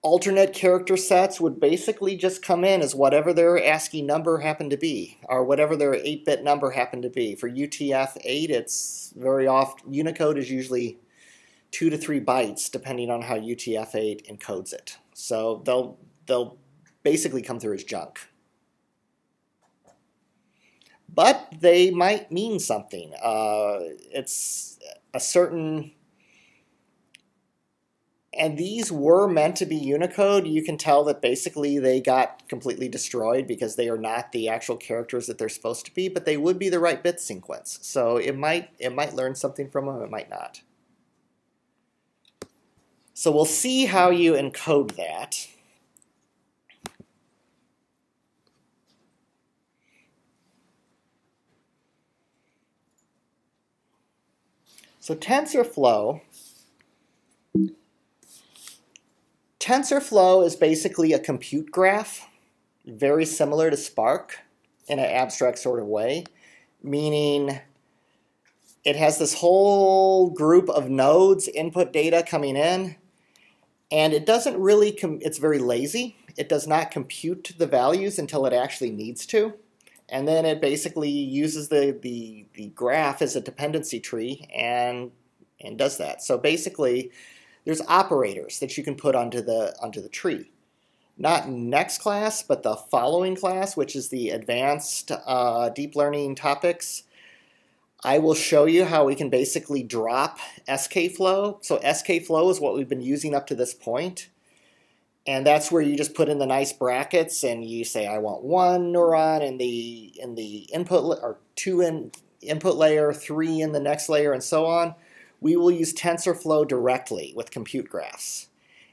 alternate character sets would basically just come in as whatever their ASCII number happened to be, or whatever their 8-bit number happened to be. For UTF-8, it's very often, Unicode is usually 2 to 3 bytes, depending on how UTF-8 encodes it. So they'll, they'll basically come through as junk. But they might mean something. Uh, it's a certain and these were meant to be Unicode. You can tell that basically they got completely destroyed because they are not the actual characters that they're supposed to be, but they would be the right bit sequence. So it might it might learn something from them, it might not. So we'll see how you encode that. So TensorFlow TensorFlow is basically a compute graph, very similar to Spark in an abstract sort of way, meaning it has this whole group of nodes, input data coming in, and it doesn't really, it's very lazy. It does not compute the values until it actually needs to. And then it basically uses the, the, the graph as a dependency tree and, and does that. So basically, there's operators that you can put onto the, onto the tree. Not next class, but the following class, which is the advanced uh, deep learning topics. I will show you how we can basically drop skflow. So skflow is what we've been using up to this point. And that's where you just put in the nice brackets and you say, I want one neuron in the in the input or two in input layer, three in the next layer, and so on. We will use TensorFlow directly with compute graphs.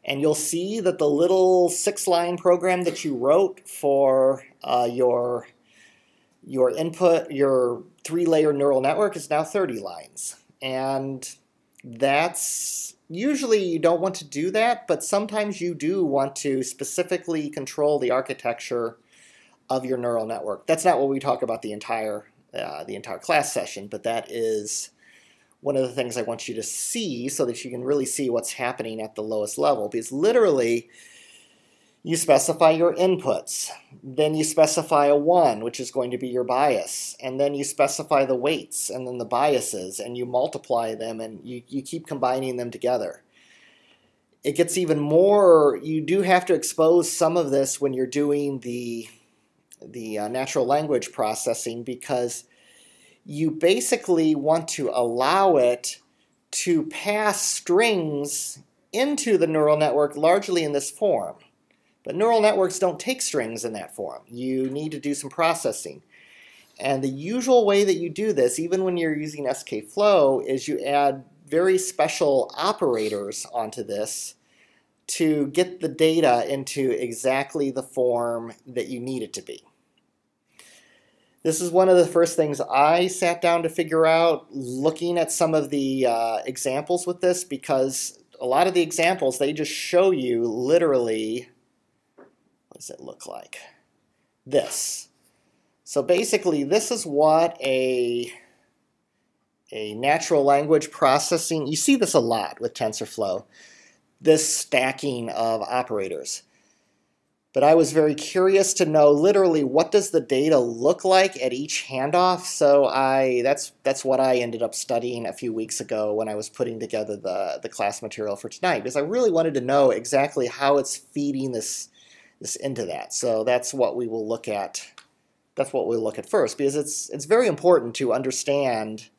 And you'll see that the little six-line program that you wrote for uh, your your input, your three-layer neural network is now 30 lines. And that's usually you don't want to do that, but sometimes you do want to specifically control the architecture of your neural network. That's not what we talk about the entire uh, the entire class session, but that is one of the things I want you to see so that you can really see what's happening at the lowest level. Because literally, you specify your inputs. Then you specify a 1, which is going to be your bias. And then you specify the weights and then the biases, and you multiply them and you, you keep combining them together. It gets even more, you do have to expose some of this when you're doing the, the uh, natural language processing because you basically want to allow it to pass strings into the neural network largely in this form. But neural networks don't take strings in that form. You need to do some processing. And the usual way that you do this, even when you're using skflow, is you add very special operators onto this to get the data into exactly the form that you need it to be. This is one of the first things I sat down to figure out looking at some of the uh, examples with this because a lot of the examples, they just show you literally what does it look like? This. So basically, this is what a, a natural language processing, you see this a lot with TensorFlow, this stacking of operators. But I was very curious to know literally what does the data look like at each handoff. So I that's that's what I ended up studying a few weeks ago when I was putting together the, the class material for tonight because I really wanted to know exactly how it's feeding this this into that. So that's what we will look at. That's what we'll look at first because it's it's very important to understand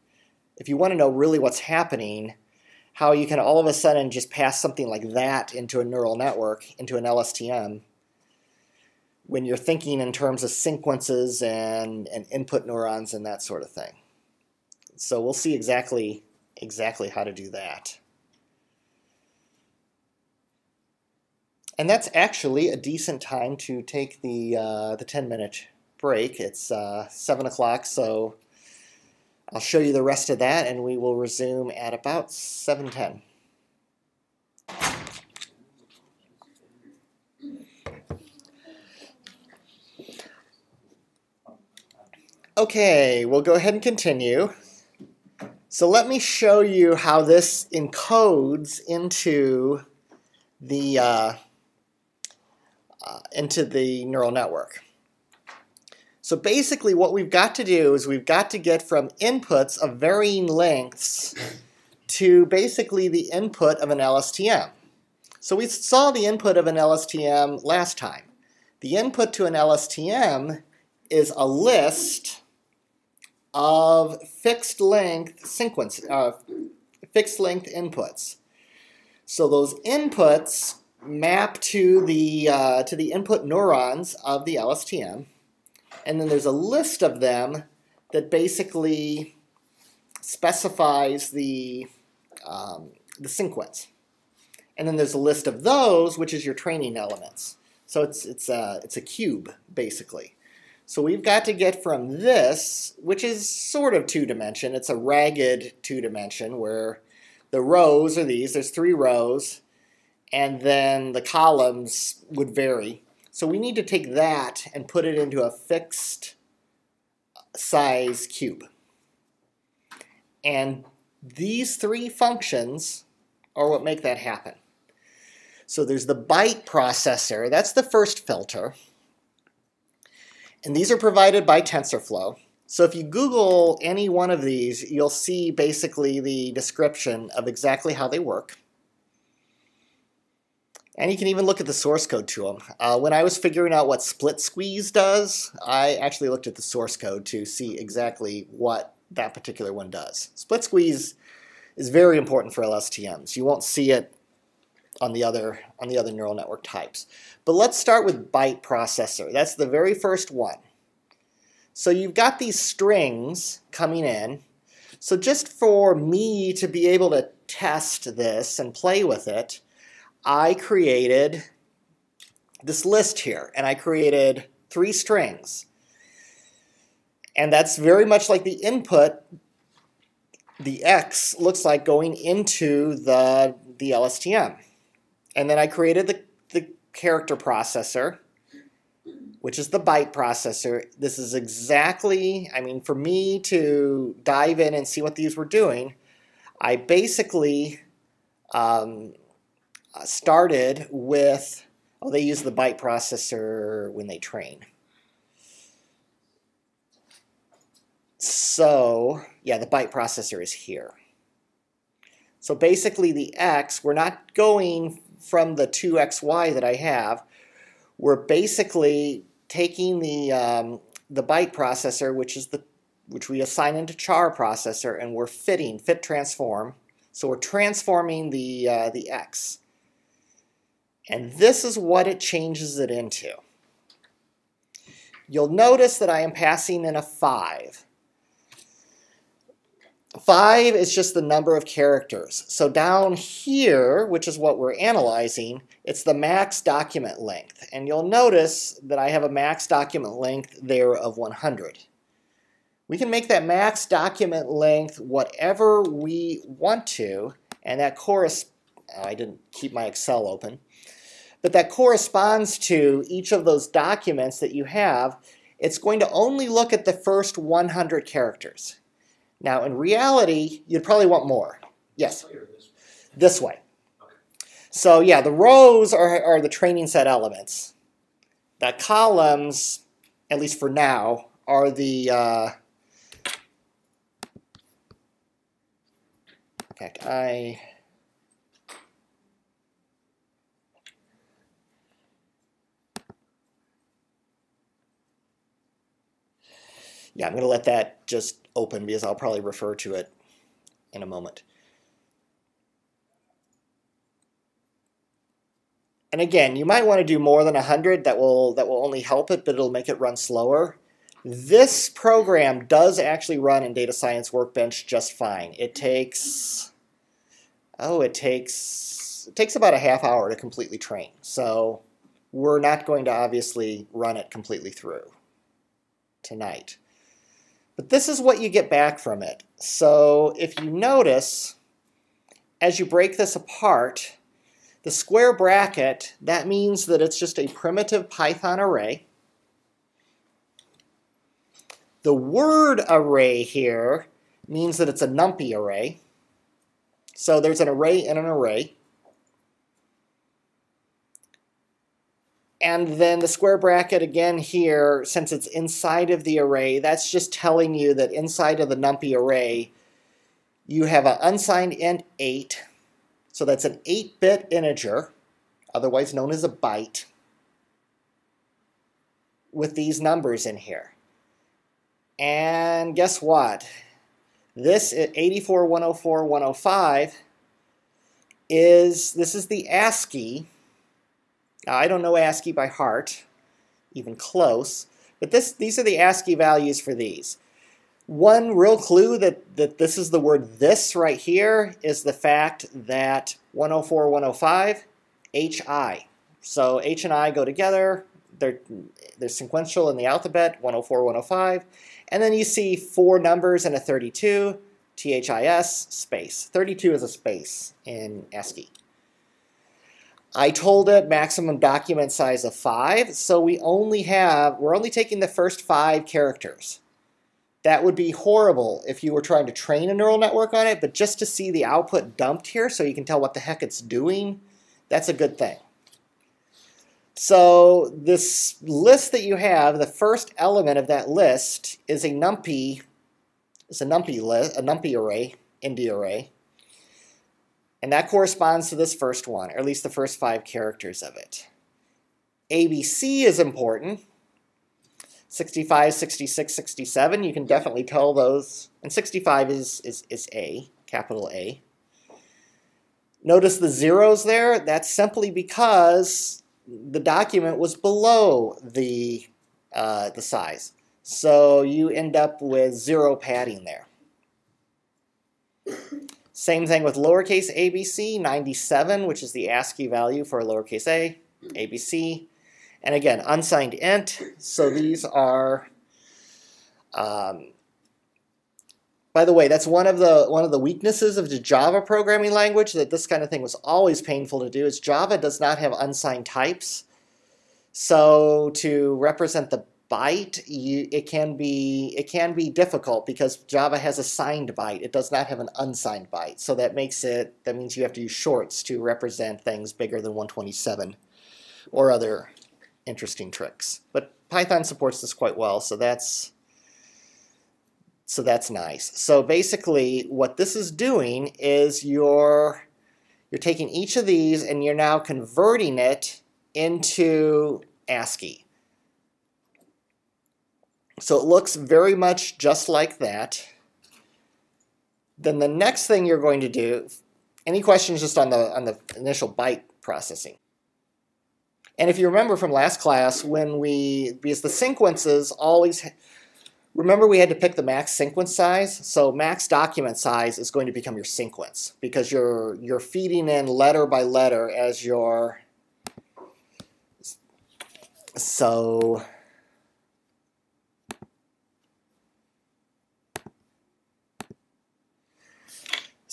if you want to know really what's happening, how you can all of a sudden just pass something like that into a neural network, into an LSTM, when you're thinking in terms of sequences and, and input neurons and that sort of thing. So we'll see exactly exactly how to do that. And that's actually a decent time to take the, uh, the 10 minute break. It's uh, 7 o'clock, so I'll show you the rest of that and we will resume at about 7.10. Okay, we'll go ahead and continue. So let me show you how this encodes into the uh, uh, into the neural network. So basically what we've got to do is we've got to get from inputs of varying lengths to basically the input of an LSTM. So we saw the input of an LSTM last time. The input to an LSTM is a list of fixed length sequence, uh, fixed length inputs. So those inputs map to the, uh, to the input neurons of the LSTM. And then there's a list of them that basically specifies the, um, the sequence. And then there's a list of those, which is your training elements. So it's, it's, a, it's a cube, basically. So we've got to get from this, which is sort of two-dimension, it's a ragged two-dimension where the rows are these, there's three rows, and then the columns would vary. So we need to take that and put it into a fixed size cube. And these three functions are what make that happen. So there's the byte processor, that's the first filter. And these are provided by TensorFlow. So if you Google any one of these, you'll see basically the description of exactly how they work. And you can even look at the source code to them. Uh, when I was figuring out what split squeeze does, I actually looked at the source code to see exactly what that particular one does. Split squeeze is very important for LSTMs. You won't see it on the other on the other neural network types. But let's start with byte processor. That's the very first one. So you've got these strings coming in. So just for me to be able to test this and play with it, I created this list here, and I created three strings. And that's very much like the input, the X looks like going into the, the LSTM. And then I created the, the character processor, which is the byte processor. This is exactly, I mean, for me to dive in and see what these were doing, I basically um, started with, oh, they use the byte processor when they train. So, yeah, the byte processor is here. So basically the x, we're not going from the to_xy that I have, we're basically taking the, um, the byte processor, which is the which we assign into char processor, and we're fitting, fit transform. So we're transforming the, uh, the x. And this is what it changes it into. You'll notice that I am passing in a 5. 5 is just the number of characters. So down here, which is what we're analyzing, it's the max document length. And you'll notice that I have a max document length there of 100. We can make that max document length whatever we want to, and that corresponds, I didn't keep my Excel open, but that corresponds to each of those documents that you have. It's going to only look at the first 100 characters. Now, in reality, you'd probably want more. Yes? This way. So yeah, the rows are, are the training set elements. The columns, at least for now, are the... Uh, fact, I... Yeah, I'm going to let that just open because I'll probably refer to it in a moment. And again, you might want to do more than 100. That will, that will only help it, but it'll make it run slower. This program does actually run in Data Science Workbench just fine. It takes, oh, it takes, it takes about a half hour to completely train. So we're not going to obviously run it completely through tonight. But this is what you get back from it. So if you notice, as you break this apart, the square bracket, that means that it's just a primitive Python array. The word array here means that it's a NumPy array. So there's an array in an array. And then the square bracket again here, since it's inside of the array, that's just telling you that inside of the NumPy array, you have an unsigned int 8. So that's an 8-bit integer, otherwise known as a byte, with these numbers in here. And guess what? This 84, 104, 105 is, this is the ASCII now, I don't know ASCII by heart, even close, but this, these are the ASCII values for these. One real clue that, that this is the word this right here is the fact that 104, 105, HI. So H and I go together. They're, there's sequential in the alphabet, 104, 105. And then you see four numbers and a 32, THIS, space. 32 is a space in ASCII. I told it maximum document size of five, so we only have, we're only taking the first five characters. That would be horrible if you were trying to train a neural network on it, but just to see the output dumped here so you can tell what the heck it's doing, that's a good thing. So this list that you have, the first element of that list is a NumPy, is a NumPy list, a NumPy array, ndarray. And that corresponds to this first one, or at least the first five characters of it. ABC is important. 65, 66, 67, you can definitely tell those. And 65 is, is, is A, capital A. Notice the zeros there. That's simply because the document was below the, uh, the size. So you end up with zero padding there. Same thing with lowercase abc, 97, which is the ASCII value for lowercase a, abc. And again, unsigned int, so these are, um, by the way, that's one of the one of the weaknesses of the Java programming language that this kind of thing was always painful to do is Java does not have unsigned types. So to represent the byte, you, it can be it can be difficult because Java has a signed byte. It does not have an unsigned byte. So that makes it that means you have to use shorts to represent things bigger than 127 or other interesting tricks. But Python supports this quite well, so that's so that's nice. So basically what this is doing is you're you're taking each of these and you're now converting it into ASCII. So it looks very much just like that. Then the next thing you're going to do, any questions just on the, on the initial byte processing? And if you remember from last class, when we, because the sequences always, remember we had to pick the max sequence size? So max document size is going to become your sequence because you're, you're feeding in letter by letter as your, so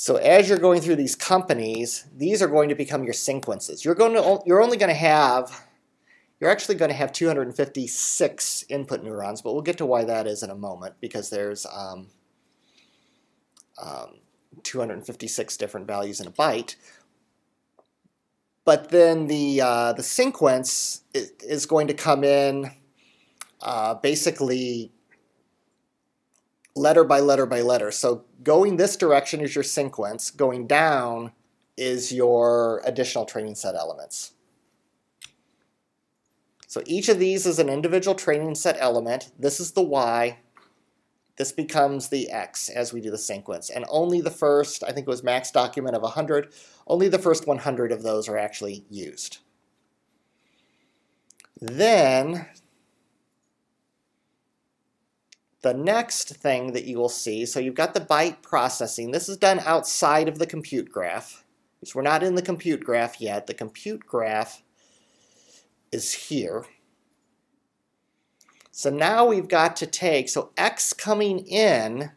So as you're going through these companies, these are going to become your sequences. You're going to you're only going to have you're actually going to have 256 input neurons, but we'll get to why that is in a moment because there's um, um, 256 different values in a byte. But then the uh, the sequence is going to come in uh, basically letter by letter by letter. So going this direction is your sequence, going down is your additional training set elements. So each of these is an individual training set element. This is the Y. This becomes the X as we do the sequence. And only the first, I think it was max document of 100, only the first 100 of those are actually used. Then the next thing that you will see, so you've got the byte processing. This is done outside of the compute graph. Because we're not in the compute graph yet. The compute graph is here. So now we've got to take, so X coming in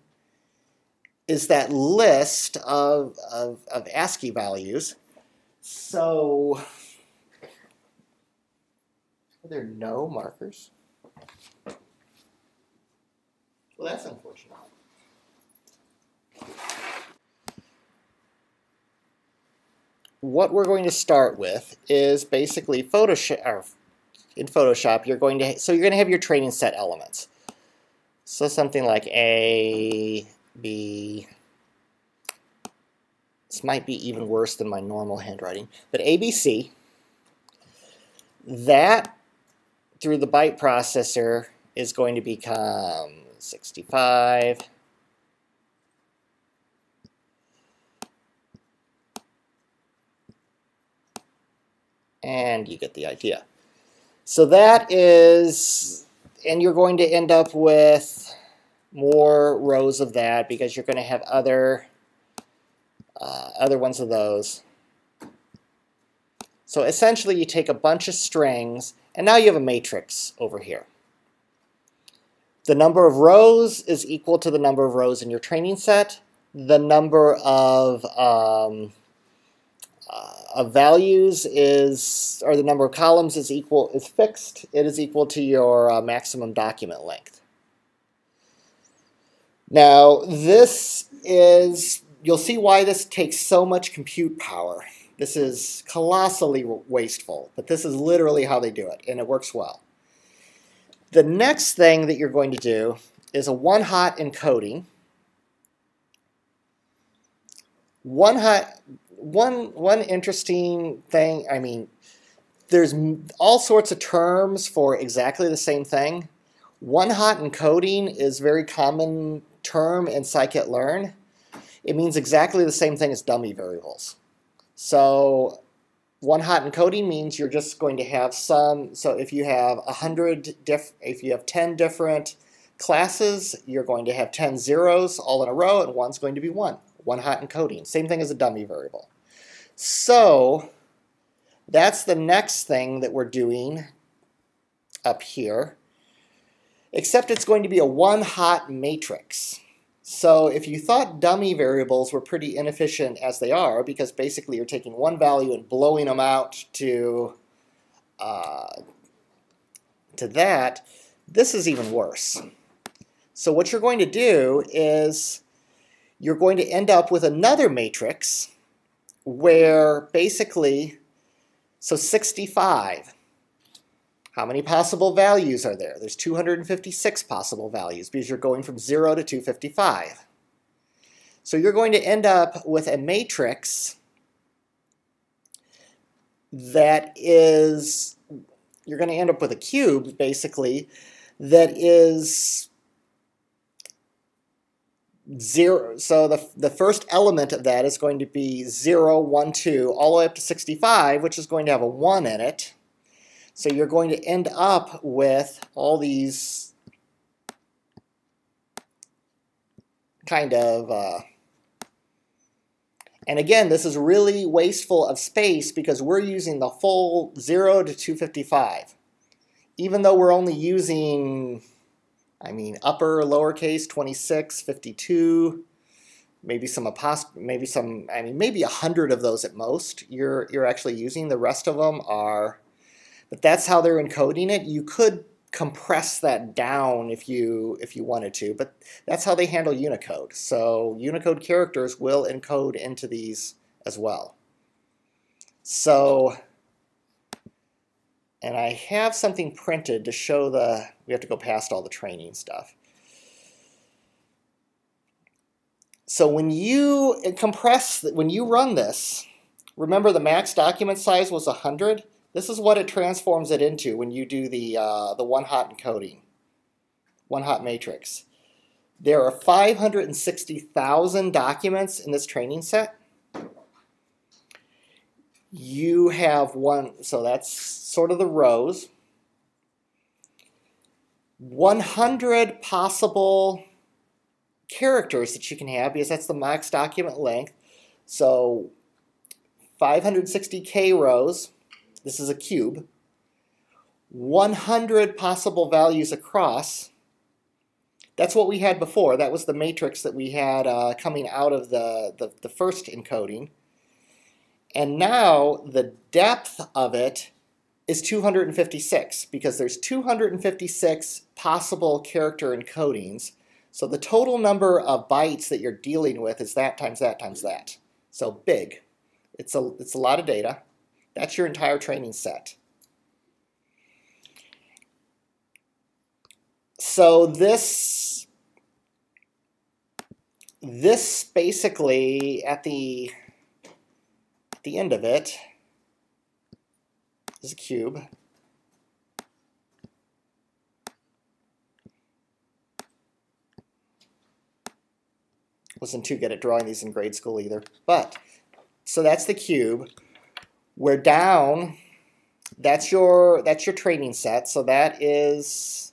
is that list of, of, of ASCII values. So, are there no markers? Well, that's unfortunate. What we're going to start with is basically Photoshop. in Photoshop, you're going to so you're going to have your training set elements. So something like A, B. This might be even worse than my normal handwriting, but ABC. That through the byte processor is going to become 65. And you get the idea. So that is, and you're going to end up with more rows of that because you're going to have other, uh, other ones of those. So essentially you take a bunch of strings And now you have a matrix over here. The number of rows is equal to the number of rows in your training set. The number of, um, uh, of values is, or the number of columns is equal, is fixed. It is equal to your uh, maximum document length. Now, this is, you'll see why this takes so much compute power. This is colossally wasteful, but this is literally how they do it, and it works well. The next thing that you're going to do is a one-hot encoding. One hot, one one interesting thing. I mean, there's all sorts of terms for exactly the same thing. One hot encoding is very common term in scikit-learn. It means exactly the same thing as dummy variables. So one hot encoding means you're just going to have some, so if you have a hundred diff, if you have 10 different classes, you're going to have 10 zeros all in a row and one's going to be one. One hot encoding. Same thing as a dummy variable. So that's the next thing that we're doing up here, except it's going to be a one hot matrix. So if you thought dummy variables were pretty inefficient as they are, because basically you're taking one value and blowing them out to, uh, to that, this is even worse. So what you're going to do is you're going to end up with another matrix where basically, so 65, how many possible values are there? There's 256 possible values because you're going from 0 to 255. So you're going to end up with a matrix that is, you're going to end up with a cube, basically, that is zero. So the, the first element of that is going to be 0, 1, 2, all the way up to 65, which is going to have a 1 in it. So you're going to end up with all these kind of, uh, and again, this is really wasteful of space because we're using the full 0 to 255. Even though we're only using, I mean, upper, lowercase, 26, 52, maybe some apost maybe some, I mean, maybe a 100 of those at most you're, you're actually using. The rest of them are but that's how they're encoding it. You could compress that down if you if you wanted to, but that's how they handle Unicode. So Unicode characters will encode into these as well. So, and I have something printed to show the, we have to go past all the training stuff. So when you compress, when you run this, remember the max document size was 100? This is what it transforms it into when you do the, uh, the one-hot encoding, one-hot matrix. There are 560,000 documents in this training set. You have one, so that's sort of the rows. 100 possible characters that you can have because that's the max document length. So 560k rows this is a cube. 100 possible values across. That's what we had before. That was the matrix that we had uh, coming out of the, the, the first encoding. And now the depth of it is 256 because there's 256 possible character encodings. So the total number of bytes that you're dealing with is that times that times that. So big. It's a, it's a lot of data. That's your entire training set. So this, this basically at the, at the end of it is a cube. Wasn't too good at drawing these in grade school either. But, so that's the cube. We're down. That's your that's your training set. So that is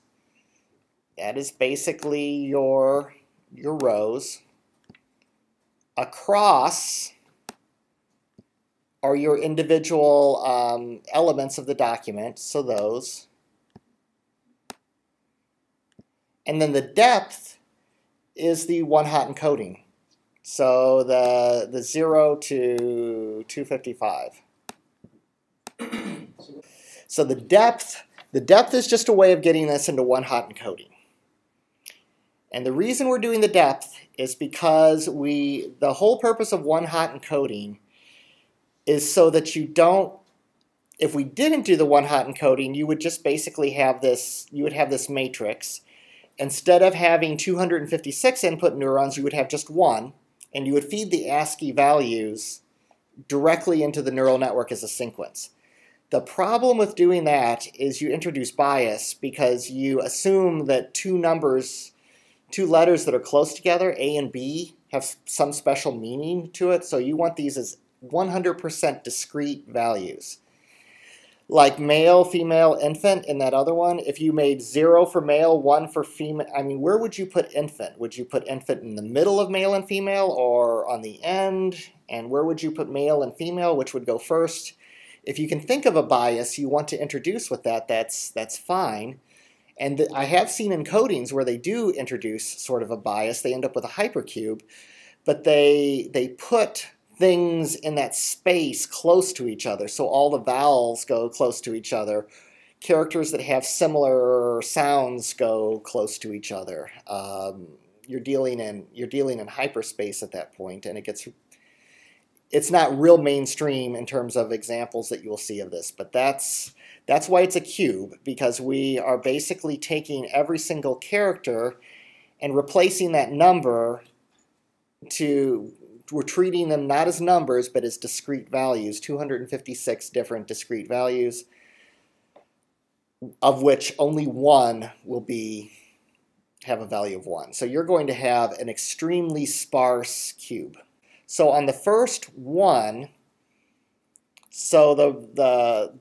that is basically your your rows. Across are your individual um, elements of the document, so those. And then the depth is the one-hot encoding. So the, the 0 to 255. So the depth, the depth is just a way of getting this into one-hot encoding. And the reason we're doing the depth is because we, the whole purpose of one-hot encoding is so that you don't, if we didn't do the one-hot encoding, you would just basically have this, you would have this matrix. Instead of having 256 input neurons, you would have just one, and you would feed the ASCII values directly into the neural network as a sequence. The problem with doing that is you introduce bias because you assume that two numbers two letters that are close together, A and B, have some special meaning to it. So you want these as 100% discrete values. Like male, female, infant in that other one, if you made zero for male, one for female, I mean, where would you put infant? Would you put infant in the middle of male and female or on the end? And where would you put male and female? Which would go first? If you can think of a bias you want to introduce with that, that's, that's fine. And I have seen encodings where they do introduce sort of a bias. They end up with a hypercube, but they they put things in that space close to each other. So all the vowels go close to each other. Characters that have similar sounds go close to each other. Um, you're dealing in you're dealing in hyperspace at that point, and it gets it's not real mainstream in terms of examples that you'll see of this, but that's that's why it's a cube, because we are basically taking every single character and replacing that number to, we're treating them not as numbers, but as discrete values, 256 different discrete values, of which only one will be have a value of 1. So you're going to have an extremely sparse cube. So on the first one, so the, the,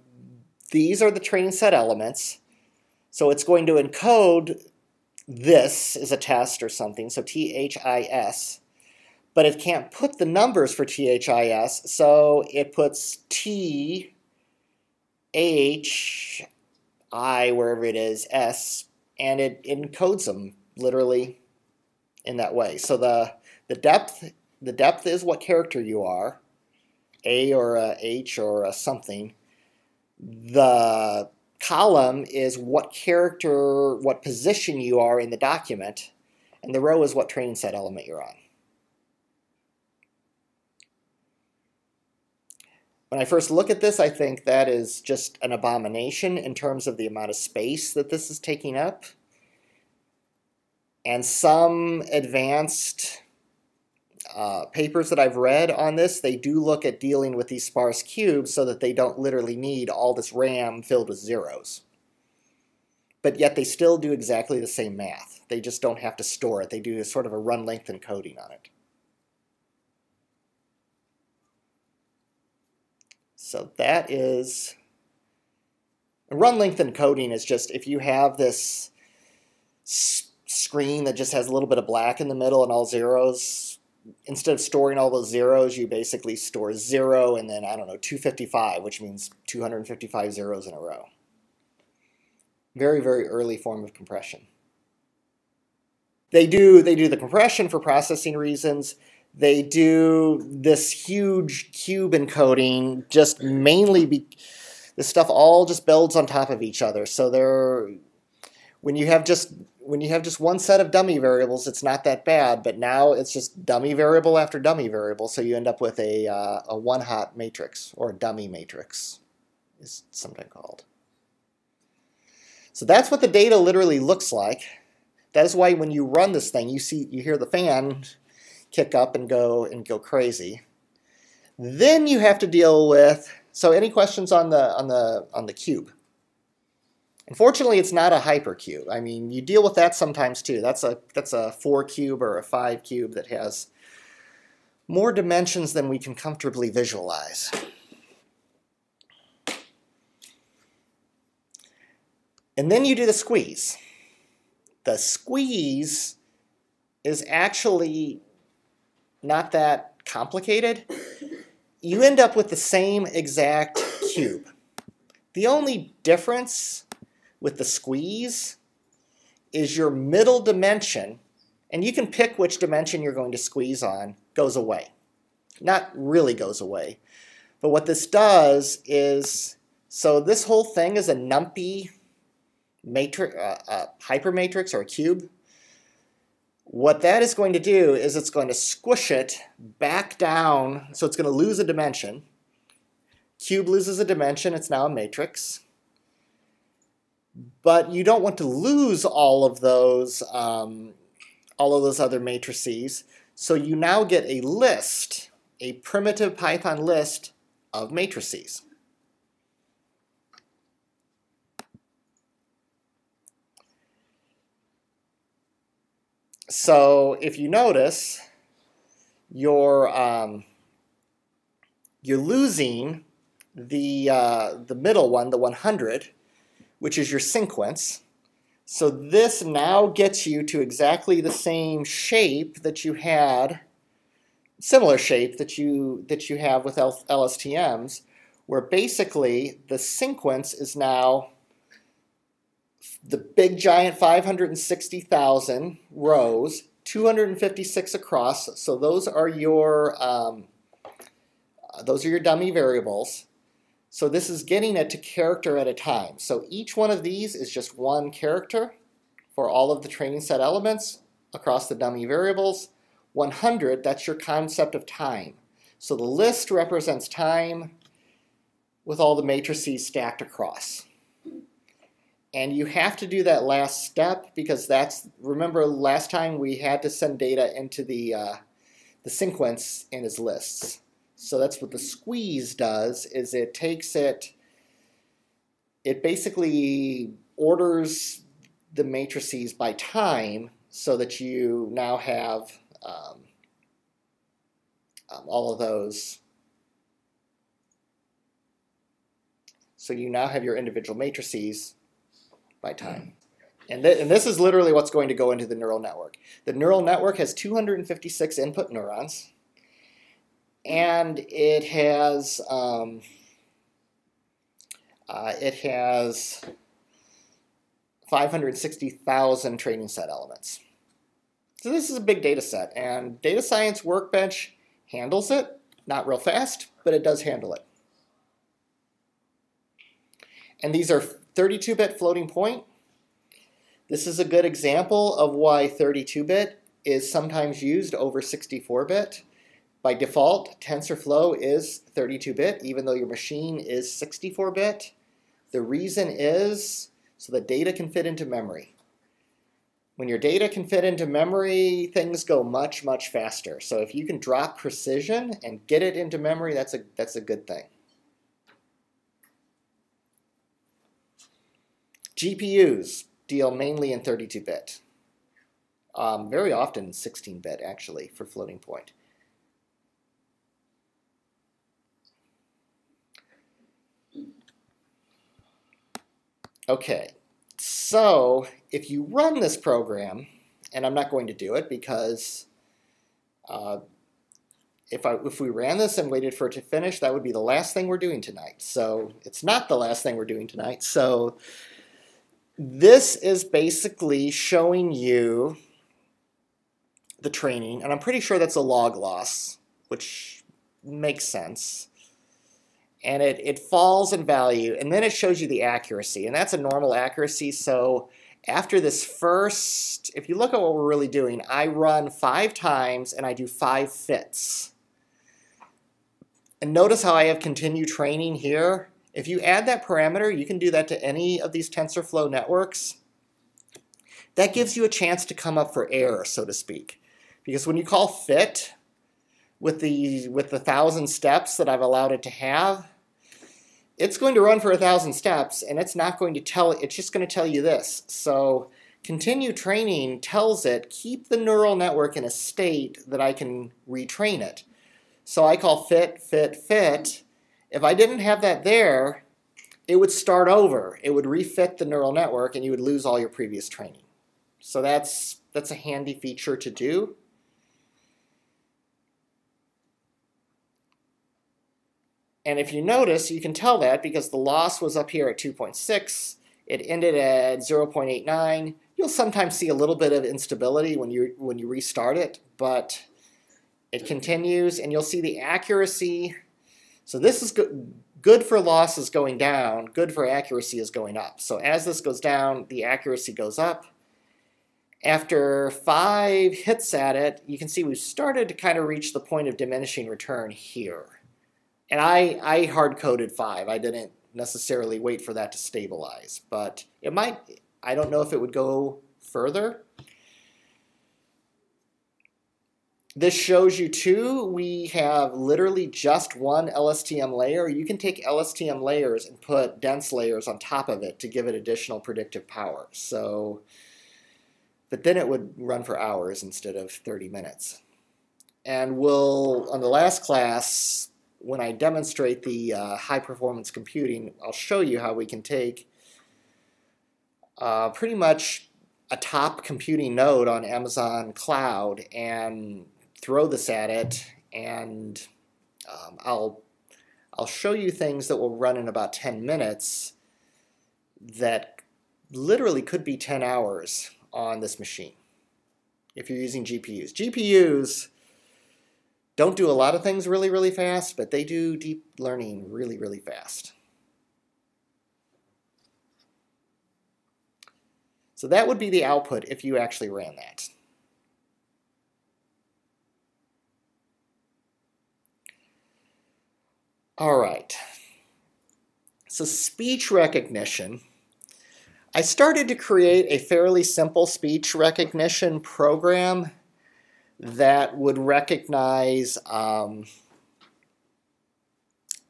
these are the training set elements. So it's going to encode this as a test or something, so THIS. But it can't put the numbers for THIS, so it puts T, H, I, wherever it is, S, and it encodes them literally in that way. So the, the depth the depth is what character you are, A or a H or a something, the column is what character, what position you are in the document, and the row is what training set element you're on. When I first look at this, I think that is just an abomination in terms of the amount of space that this is taking up. And some advanced uh, papers that I've read on this, they do look at dealing with these sparse cubes so that they don't literally need all this RAM filled with zeros. But yet they still do exactly the same math. They just don't have to store it. They do sort of a run length encoding on it. So that is... Run length encoding is just if you have this screen that just has a little bit of black in the middle and all zeros, instead of storing all those zeros, you basically store zero and then, I don't know, 255, which means 255 zeros in a row. Very, very early form of compression. They do, they do the compression for processing reasons. They do this huge cube encoding just mainly be, this stuff all just builds on top of each other. So they're, when you have just when you have just one set of dummy variables, it's not that bad, but now it's just dummy variable after dummy variable, so you end up with a, uh, a one-hot matrix, or a dummy matrix, is sometimes called. So that's what the data literally looks like. That is why when you run this thing, you see, you hear the fan kick up and go and go crazy. Then you have to deal with. So, any questions on the on the on the cube? Unfortunately, it's not a hypercube. I mean, you deal with that sometimes too. That's a that's a four cube or a five cube that has more dimensions than we can comfortably visualize. And then you do the squeeze. The squeeze is actually not that complicated. you end up with the same exact cube. The only difference with the squeeze is your middle dimension, and you can pick which dimension you're going to squeeze on, goes away. Not really goes away. But what this does is, so this whole thing is a numpy matrix, uh, uh, hypermatrix or a cube. What that is going to do is it's going to squish it back down, so it's going to lose a dimension. Cube loses a dimension, it's now a matrix. But you don't want to lose all of those, um, all of those other matrices. So you now get a list, a primitive Python list of matrices. So if you notice, you're um, you're losing the uh, the middle one, the 100, which is your sequence. So this now gets you to exactly the same shape that you had, similar shape that you that you have with LSTMs, where basically the sequence is now the big giant 560,000 rows, 256 across. So those are your um, those are your dummy variables. So this is getting it to character at a time. So each one of these is just one character for all of the training set elements across the dummy variables. 100, that's your concept of time. So the list represents time with all the matrices stacked across. And you have to do that last step because that's, remember last time we had to send data into the, uh, the sequence in as lists. So that's what the squeeze does, is it takes it, it basically orders the matrices by time so that you now have um, um, all of those. So you now have your individual matrices by time. And, th and this is literally what's going to go into the neural network. The neural network has 256 input neurons, and it has um, uh, it has 560,000 training set elements. So this is a big data set, and Data Science Workbench handles it. Not real fast, but it does handle it. And these are 32-bit floating point. This is a good example of why 32-bit is sometimes used over 64-bit. By default, TensorFlow is 32-bit, even though your machine is 64-bit. The reason is so that data can fit into memory. When your data can fit into memory, things go much, much faster. So if you can drop precision and get it into memory, that's a, that's a good thing. GPUs deal mainly in 32-bit. Um, very often 16-bit, actually, for floating point. Okay, so if you run this program, and I'm not going to do it because uh, if, I, if we ran this and waited for it to finish, that would be the last thing we're doing tonight. So it's not the last thing we're doing tonight. So this is basically showing you the training, and I'm pretty sure that's a log loss, which makes sense. And it, it falls in value, and then it shows you the accuracy, and that's a normal accuracy. So after this first, if you look at what we're really doing, I run five times and I do five fits. And notice how I have continued training here. If you add that parameter, you can do that to any of these TensorFlow networks. That gives you a chance to come up for air, so to speak. Because when you call fit with the, with the thousand steps that I've allowed it to have, it's going to run for a thousand steps and it's not going to tell, it's just going to tell you this. So continue training tells it, keep the neural network in a state that I can retrain it. So I call fit, fit, fit, if I didn't have that there, it would start over. It would refit the neural network and you would lose all your previous training. So that's, that's a handy feature to do. And if you notice, you can tell that because the loss was up here at 2.6, it ended at 0.89. You'll sometimes see a little bit of instability when you when you restart it, but it continues and you'll see the accuracy. So this is good good for losses going down, good for accuracy is going up. So as this goes down, the accuracy goes up. After five hits at it, you can see we've started to kind of reach the point of diminishing return here. And I, I hard-coded five. I didn't necessarily wait for that to stabilize, but it might, I don't know if it would go further. This shows you too, we have literally just one LSTM layer. You can take LSTM layers and put dense layers on top of it to give it additional predictive power. So, but then it would run for hours instead of 30 minutes. And we'll, on the last class, when I demonstrate the uh, high performance computing, I'll show you how we can take uh, pretty much a top computing node on Amazon Cloud and throw this at it, and um, I'll I'll show you things that will run in about 10 minutes that literally could be 10 hours on this machine if you're using GPUs. GPUs don't do a lot of things really, really fast, but they do deep learning really, really fast. So that would be the output if you actually ran that. All right. So speech recognition. I started to create a fairly simple speech recognition program that would recognize um,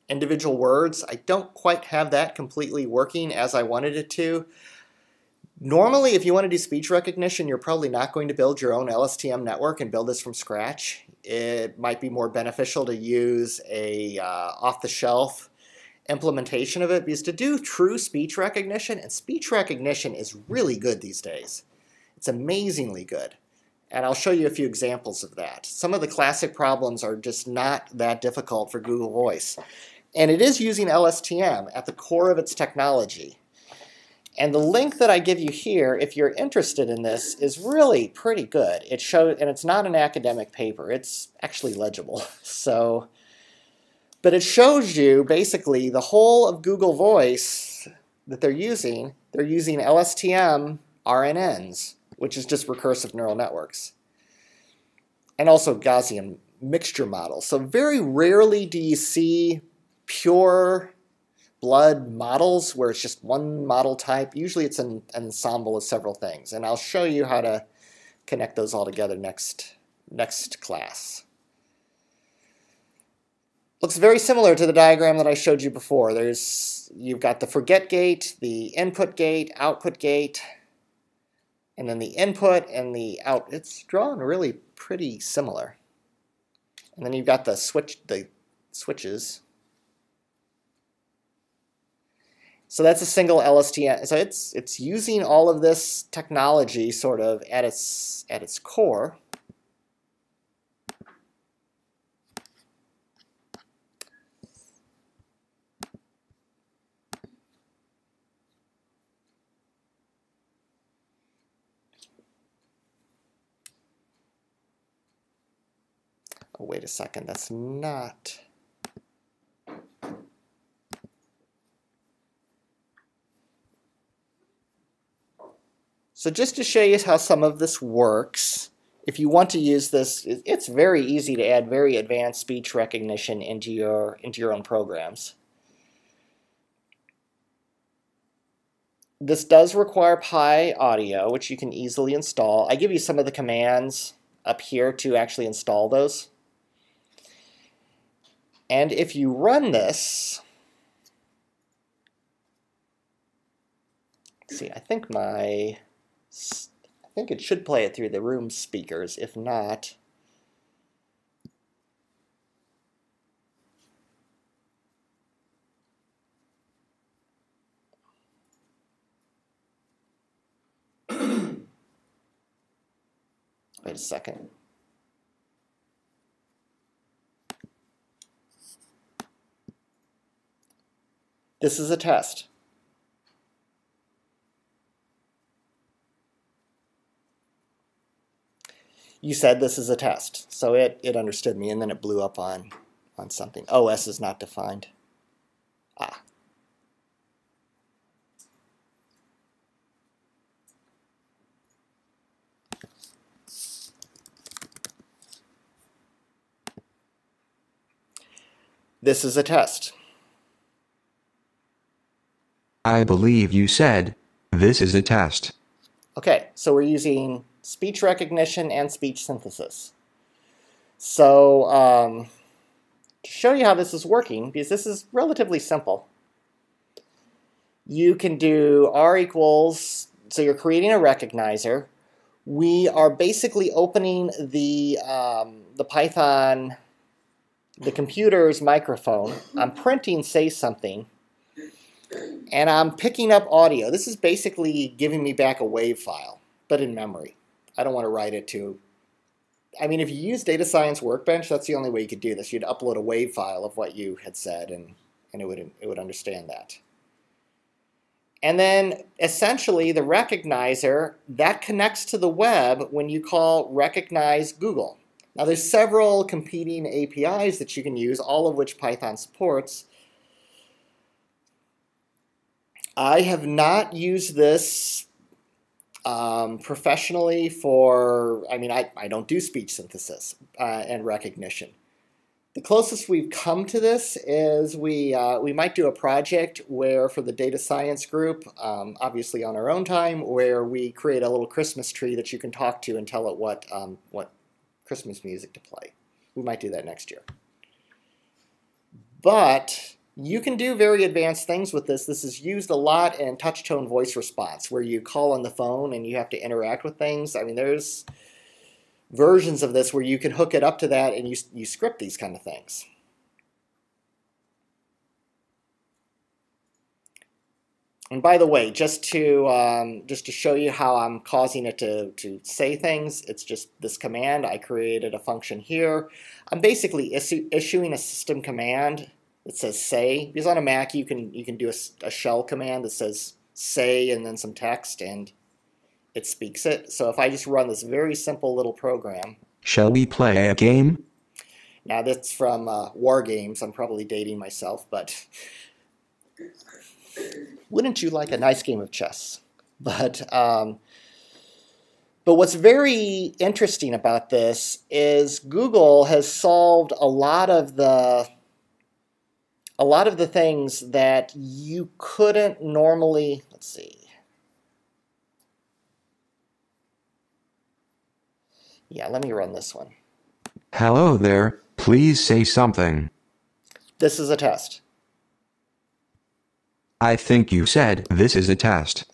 individual words. I don't quite have that completely working as I wanted it to. Normally, if you want to do speech recognition, you're probably not going to build your own LSTM network and build this from scratch it might be more beneficial to use a uh, off-the-shelf implementation of it because to do true speech recognition, and speech recognition is really good these days. It's amazingly good. And I'll show you a few examples of that. Some of the classic problems are just not that difficult for Google Voice. And it is using LSTM at the core of its technology. And the link that I give you here, if you're interested in this, is really pretty good. It shows, and it's not an academic paper. It's actually legible. So, but it shows you basically the whole of Google Voice that they're using. They're using LSTM RNNs, which is just recursive neural networks, and also Gaussian mixture models. So very rarely do you see pure blood models where it's just one model type. Usually it's an, ensemble of several things. And I'll show you how to connect those all together next, next class. Looks very similar to the diagram that I showed you before. There's You've got the forget gate, the input gate, output gate, and then the input and the out. It's drawn really pretty similar. And then you've got the switch, the switches. So that's a single LSTM. So it's it's using all of this technology sort of at its at its core. Oh, wait a second, that's not So just to show you how some of this works, if you want to use this, it's very easy to add very advanced speech recognition into your, into your own programs. This does require PyAudio, which you can easily install. I give you some of the commands up here to actually install those. And if you run this, see, I think my I think it should play it through the room speakers. If not, Wait a second. This is a test. You said this is a test, so it, it understood me, and then it blew up on, on something. OS is not defined. Ah. This is a test. I believe you said, this is a test. Okay, so we're using speech recognition and speech synthesis. So um, to show you how this is working, because this is relatively simple, you can do R equals, so you're creating a recognizer. We are basically opening the, um, the Python, the computer's microphone. I'm printing say something, and I'm picking up audio. This is basically giving me back a WAV file, but in memory. I don't want to write it to. I mean, if you use Data Science Workbench, that's the only way you could do this. You'd upload a WAV file of what you had said, and, and it, would, it would understand that. And then essentially the recognizer, that connects to the web when you call recognize Google. Now there's several competing APIs that you can use, all of which Python supports. I have not used this um, professionally for, I mean, I, I don't do speech synthesis uh, and recognition. The closest we've come to this is we, uh, we might do a project where for the data science group, um, obviously on our own time, where we create a little Christmas tree that you can talk to and tell it what, um, what Christmas music to play. We might do that next year. But you can do very advanced things with this. This is used a lot in touch tone voice response, where you call on the phone and you have to interact with things. I mean, there's versions of this where you can hook it up to that and you, you script these kind of things. And by the way, just to um, just to show you how I'm causing it to, to say things, it's just this command. I created a function here. I'm basically issu issuing a system command that says say. Because on a Mac, you can you can do a, a, shell command that says say and then some text, and it speaks it. So if I just run this very simple little program. Shall we play a game? Now that's from uh, War Games. I'm probably dating myself, but wouldn't you like a nice game of chess? But um, but what's very interesting about this is Google has solved a lot of the a lot of the things that you couldn't normally, let's see. Yeah, let me run this one. Hello there, please say something. This is a test. I think you said this is a test.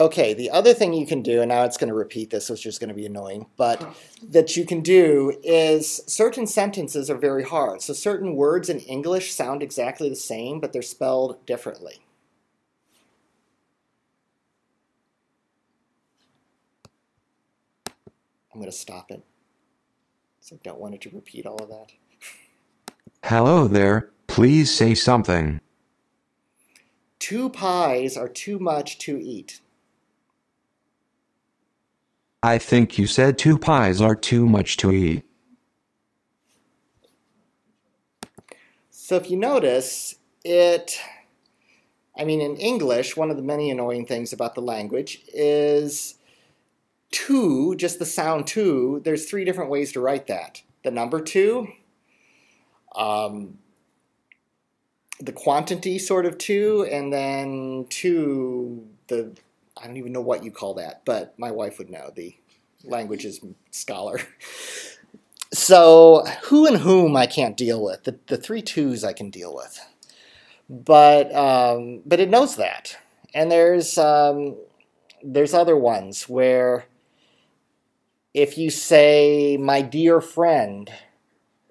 Okay, the other thing you can do, and now it's going to repeat this, which is going to be annoying, but oh. that you can do is certain sentences are very hard. So certain words in English sound exactly the same, but they're spelled differently. I'm going to stop it. So I don't want it to repeat all of that. Hello there, please say something. Two pies are too much to eat. I think you said two pies are too much to eat. So if you notice, it, I mean, in English, one of the many annoying things about the language is two, just the sound two, there's three different ways to write that. The number two, um, the quantity sort of two, and then two, the I don't even know what you call that, but my wife would know, the languages scholar. So who and whom I can't deal with. The, the three twos I can deal with. But, um, but it knows that. And there's, um, there's other ones where if you say my dear friend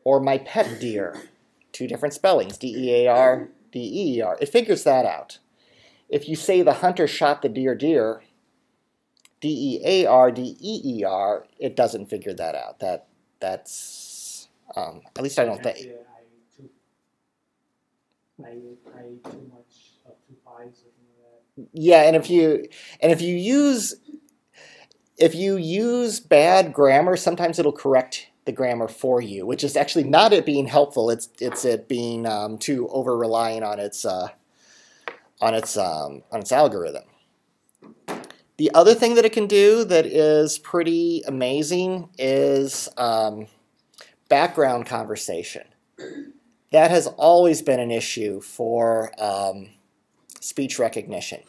or my pet dear, two different spellings, D-E-A-R, D-E-E-R, it figures that out. If you say the hunter shot the deer deer, D-E-A-R, D-E-E-R, it doesn't figure that out. That That's, um, at least I don't think. Yeah, I I I too much of two pies or something like that. Yeah, and if you and if you use if you use bad grammar, sometimes it'll correct the grammar for you, which is actually not it being helpful. It's it's it being um, too over relying on its uh, on its um, on its algorithm. The other thing that it can do that is pretty amazing is um, background conversation. That has always been an issue for um, speech recognition.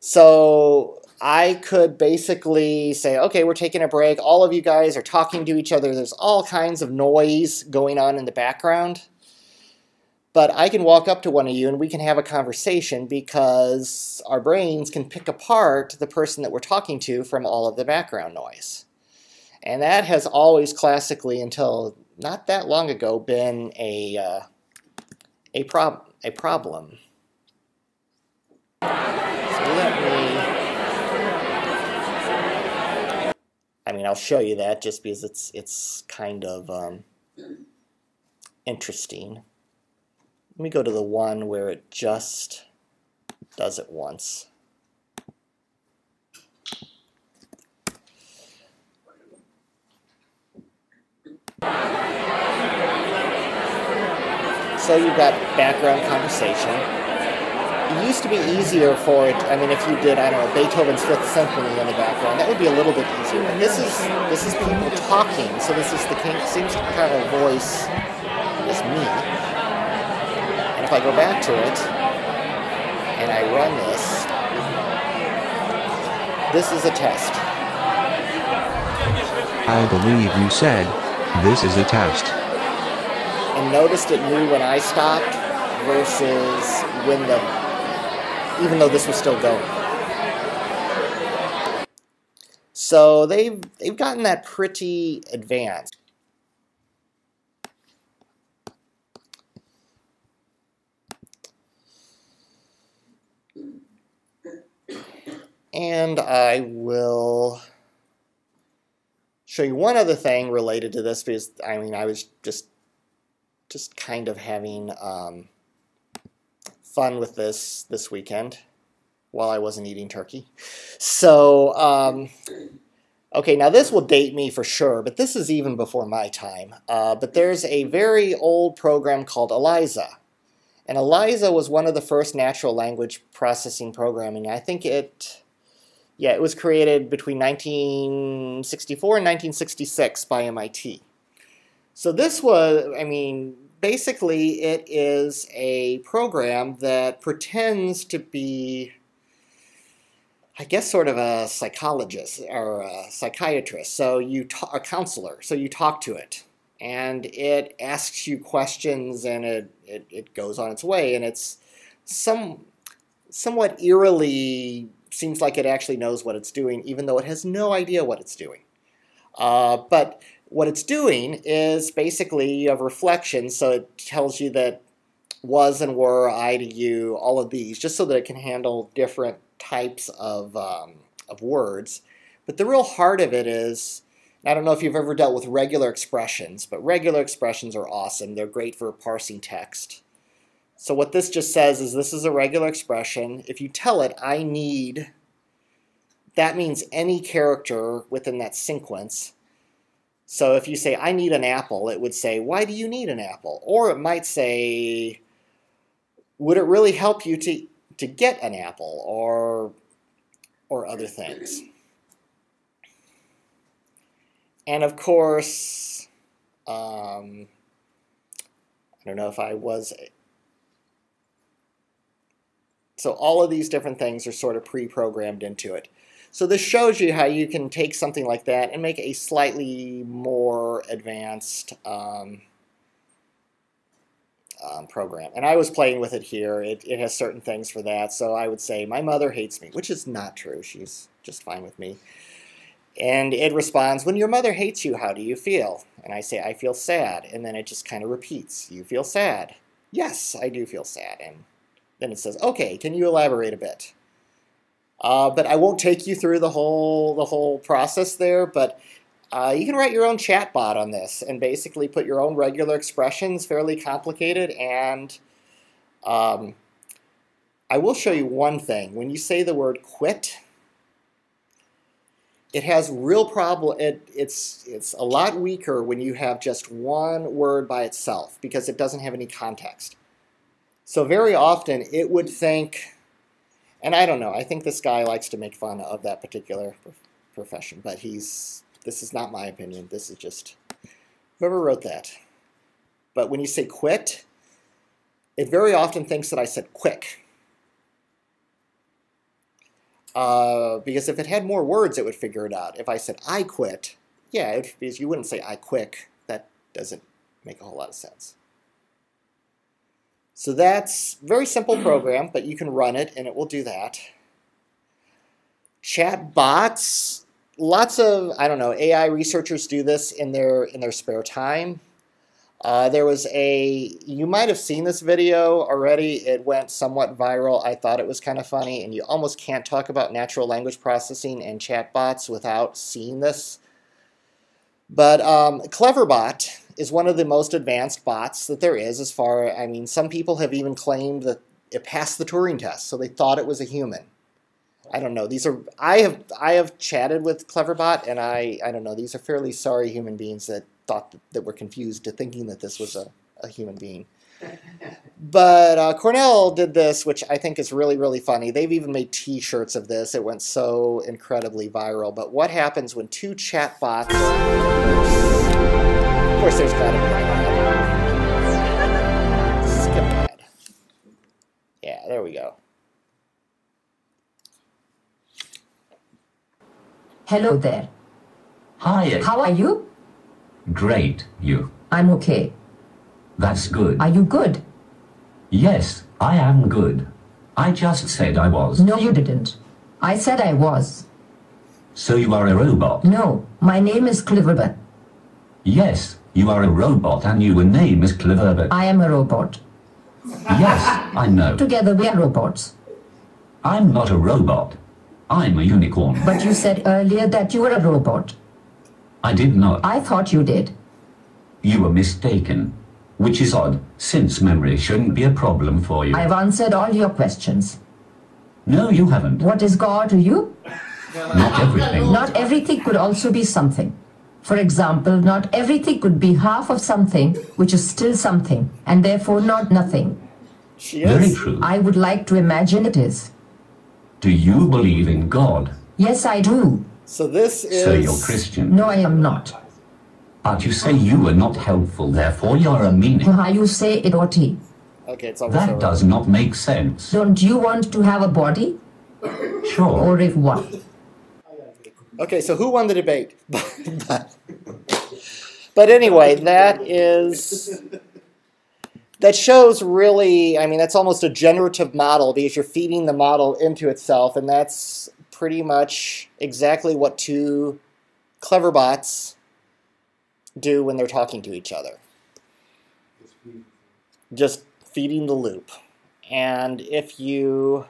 So I could basically say, okay, we're taking a break. All of you guys are talking to each other. There's all kinds of noise going on in the background. But I can walk up to one of you and we can have a conversation because our brains can pick apart the person that we're talking to from all of the background noise. And that has always classically, until not that long ago, been a, uh, a, prob a problem. So let me, I mean, I'll show you that just because it's, it's kind of um, interesting. Let me go to the one where it just does it once. So you've got background conversation. It used to be easier for it, I mean, if you did, I don't know, Beethoven's Fifth Symphony in the background, that would be a little bit easier. But this is this is people talking, so this is the same kind of voice as me. If I go back to it, and I run this, this is a test. I believe you said, this is a test. and noticed it knew when I stopped versus when the, even though this was still going. So they've they've gotten that pretty advanced. And I will show you one other thing related to this because I mean I was just just kind of having um, fun with this this weekend while I wasn't eating turkey. So, um, okay, now this will date me for sure, but this is even before my time. Uh, but there's a very old program called ELIZA. And ELIZA was one of the first natural language processing programming. I think it, yeah, it was created between 1964 and 1966 by MIT. So this was, I mean, basically it is a program that pretends to be, I guess, sort of a psychologist or a psychiatrist. So you talk, a counselor. So you talk to it, and it asks you questions, and it it, it goes on its way, and it's some somewhat eerily seems like it actually knows what it's doing, even though it has no idea what it's doing. Uh, but what it's doing is basically have reflection, so it tells you that was and were, I to you, all of these, just so that it can handle different types of, um, of words. But the real heart of it is, I don't know if you've ever dealt with regular expressions, but regular expressions are awesome. They're great for parsing text. So what this just says is this is a regular expression. If you tell it, I need, that means any character within that sequence so if you say, I need an apple, it would say, why do you need an apple? Or it might say, would it really help you to, to get an apple? Or, or other things. And of course, um, I don't know if I was... So all of these different things are sort of pre-programmed into it. So this shows you how you can take something like that and make a slightly more advanced um, um, program. And I was playing with it here. It, it has certain things for that. So I would say, my mother hates me, which is not true. She's just fine with me. And it responds, when your mother hates you, how do you feel? And I say, I feel sad. And then it just kind of repeats, you feel sad. Yes, I do feel sad. And then it says, okay, can you elaborate a bit? Uh, but I won't take you through the whole the whole process there. But uh, you can write your own chatbot on this and basically put your own regular expressions, fairly complicated, and Um, I will show you one thing. When you say the word quit, it has real problem. It, it's it's a lot weaker when you have just one word by itself because it doesn't have any context. So very often it would think, and I don't know. I think this guy likes to make fun of that particular profession, but he's this is not my opinion. This is just whoever wrote that. But when you say quit, it very often thinks that I said quick. Uh, because if it had more words, it would figure it out. If I said I quit, yeah, because you wouldn't say I quick. That doesn't make a whole lot of sense. So that's very simple program, but you can run it and it will do that. Chat bots, lots of I don't know AI researchers do this in their in their spare time. Uh, there was a, you might have seen this video already. It went somewhat viral. I thought it was kind of funny, and you almost can't talk about natural language processing and chatbots without seeing this. But um, Cleverbot is one of the most advanced bots that there is as far, I mean, some people have even claimed that it passed the Turing test, so they thought it was a human. I don't know. These are I have I have chatted with Cleverbot, and I I don't know. These are fairly sorry human beings that thought that, that were confused to thinking that this was a, a human being. but uh, Cornell did this, which I think is really, really funny. They've even made T-shirts of this. It went so incredibly viral. But what happens when two chatbots? Of course, there's got to be an Skip ad. Yeah, there we go. Hello there. Hi. How are you? Great, you. I'm okay. That's good. Are you good? Yes, I am good. I just said I was. No, you didn't. I said I was. So you are a robot? No, my name is Cleverbot. Yes, you are a robot and your name is Cleverbot. I am a robot. Yes, I know. Together we are robots. I'm not a robot. I'm a unicorn. But you said earlier that you were a robot. I did not. I thought you did. You were mistaken. Which is odd, since memory shouldn't be a problem for you. I've answered all your questions. No, you haven't. What is God to you? Not everything. Not everything could also be something. For example, not everything could be half of something, which is still something, and therefore not nothing. She is. Very true. I would like to imagine it is. Do you believe in God? Yes, I do. So this is. So you're Christian. No, I am not. But you say you were not helpful, therefore you're a meaning. How you say it, Oti. Okay, it's almost That over. does not make sense. Don't you want to have a body? Sure. Or if what? Okay, so who won the debate? but, anyway, that is that shows really. I mean, that's almost a generative model because you're feeding the model into itself, and that's pretty much exactly what two clever bots do when they're talking to each other. Just feeding the loop, and if you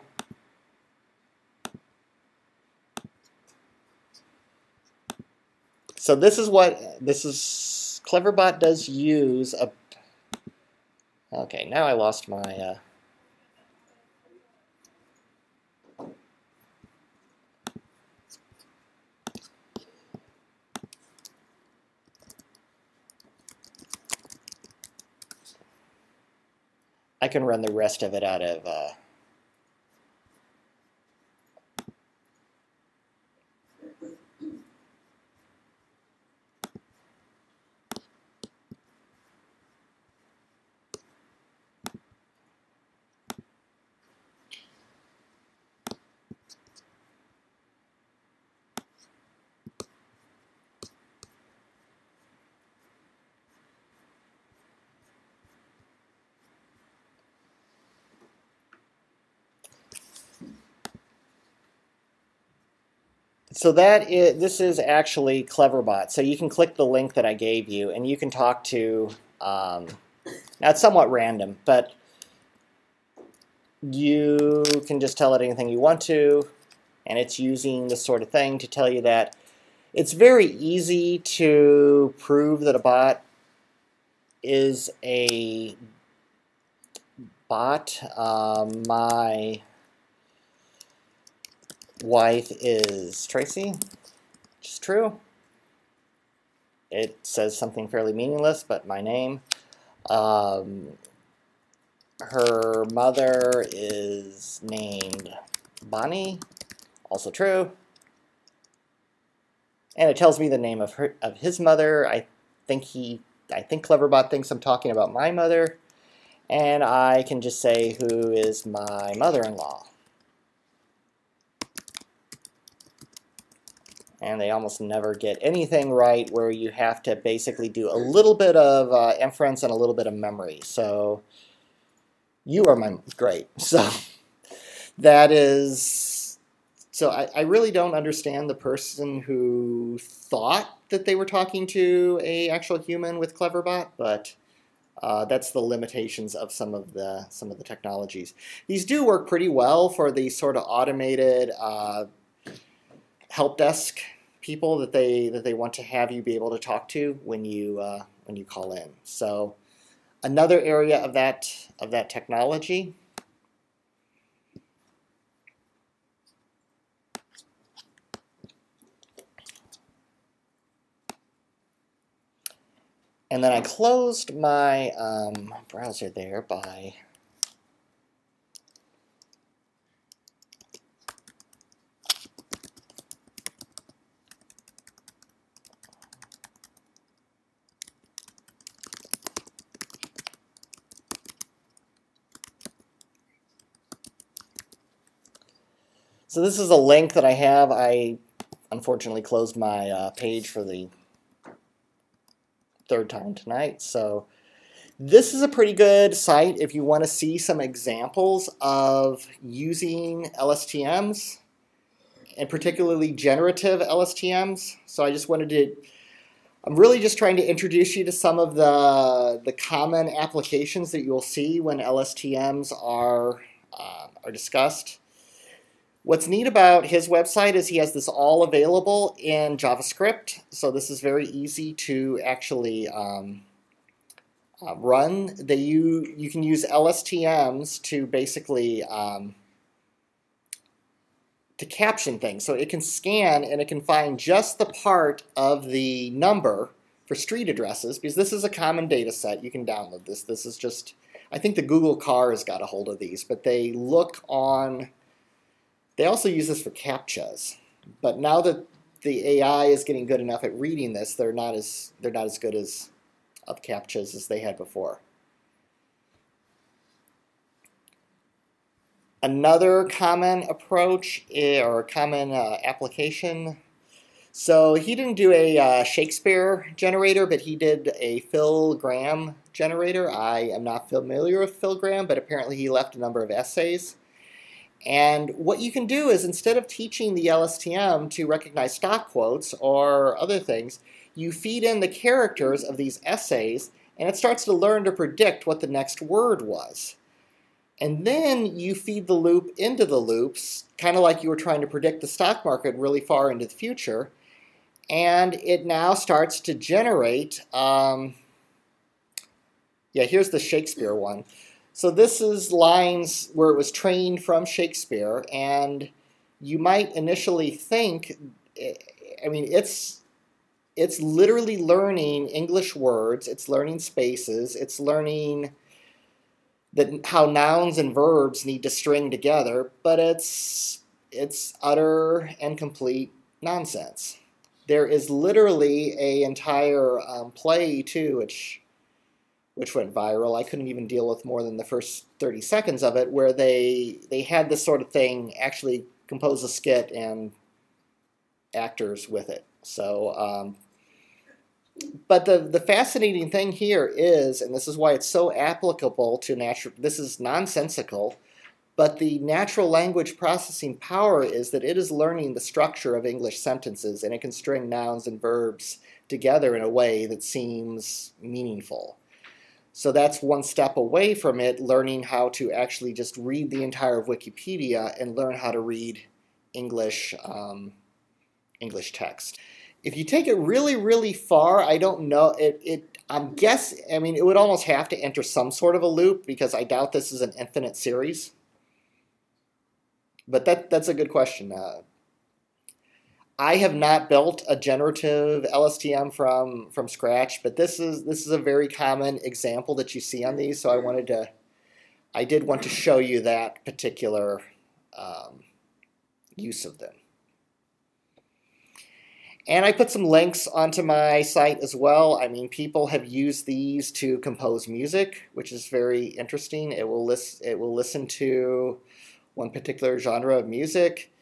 So this is what this is. Cleverbot does use a. Okay, now I lost my. Uh, I can run the rest of it out of. Uh, So that is, this is actually Cleverbot. So you can click the link that I gave you, and you can talk to. Um, now it's somewhat random, but you can just tell it anything you want to, and it's using this sort of thing to tell you that. It's very easy to prove that a bot is a bot. Um, my wife is Tracy, which is true. It says something fairly meaningless, but my name. Um, her mother is named Bonnie, also true. And it tells me the name of her of his mother. I think he I think Cleverbot thinks I'm talking about my mother. And I can just say who is my mother-in-law. And they almost never get anything right where you have to basically do a little bit of uh, inference and a little bit of memory. So you are my great. So that is so I, I really don't understand the person who thought that they were talking to a actual human with Cleverbot, but uh, that's the limitations of some of the some of the technologies. These do work pretty well for the sort of automated uh, help desk people that they that they want to have you be able to talk to when you uh, when you call in. So another area of that of that technology. And then I closed my um, browser there by So this is a link that I have. I unfortunately closed my uh, page for the third time tonight. So this is a pretty good site if you want to see some examples of using LSTMs and particularly generative LSTMs. So I just wanted to, I'm really just trying to introduce you to some of the, the common applications that you'll see when LSTMs are, uh, are discussed. What's neat about his website is he has this all available in JavaScript. So this is very easy to actually um, uh, run. They you you can use LSTMs to basically um, to caption things. So it can scan and it can find just the part of the number for street addresses because this is a common data set. You can download this. This is just I think the Google car has got a hold of these, but they look on they also use this for CAPTCHAs, but now that the AI is getting good enough at reading this, they're not as they're not as good as of CAPTCHAs as they had before. Another common approach eh, or common uh, application. So he didn't do a uh, Shakespeare generator, but he did a Phil Graham generator. I am not familiar with Phil Graham, but apparently he left a number of essays. And what you can do is instead of teaching the LSTM to recognize stock quotes or other things, you feed in the characters of these essays and it starts to learn to predict what the next word was. And then you feed the loop into the loops, kind of like you were trying to predict the stock market really far into the future. And it now starts to generate, um, yeah, here's the Shakespeare one. So this is lines where it was trained from Shakespeare, and you might initially think, I mean, it's it's literally learning English words, it's learning spaces, it's learning that how nouns and verbs need to string together, but it's it's utter and complete nonsense. There is literally a entire um, play too, which which went viral. I couldn't even deal with more than the first 30 seconds of it, where they they had this sort of thing actually compose a skit and actors with it. So, um, but the the fascinating thing here is, and this is why it's so applicable to natural. This is nonsensical. But the natural language processing power is that it is learning the structure of English sentences and it can string nouns and verbs together in a way that seems meaningful. So that's one step away from it, learning how to actually just read the entire of Wikipedia and learn how to read English, um, English text. If you take it really, really far, I don't know, it, it I'm guess. I mean, it would almost have to enter some sort of a loop because I doubt this is an infinite series. But that that's a good question. Uh, I have not built a generative LSTM from from scratch, but this is this is a very common example that you see on these. So I wanted to, I did want to show you that particular um, use of them. And I put some links onto my site as well. I mean, people have used these to compose music, which is very interesting. It will list, it will listen to one particular genre of music,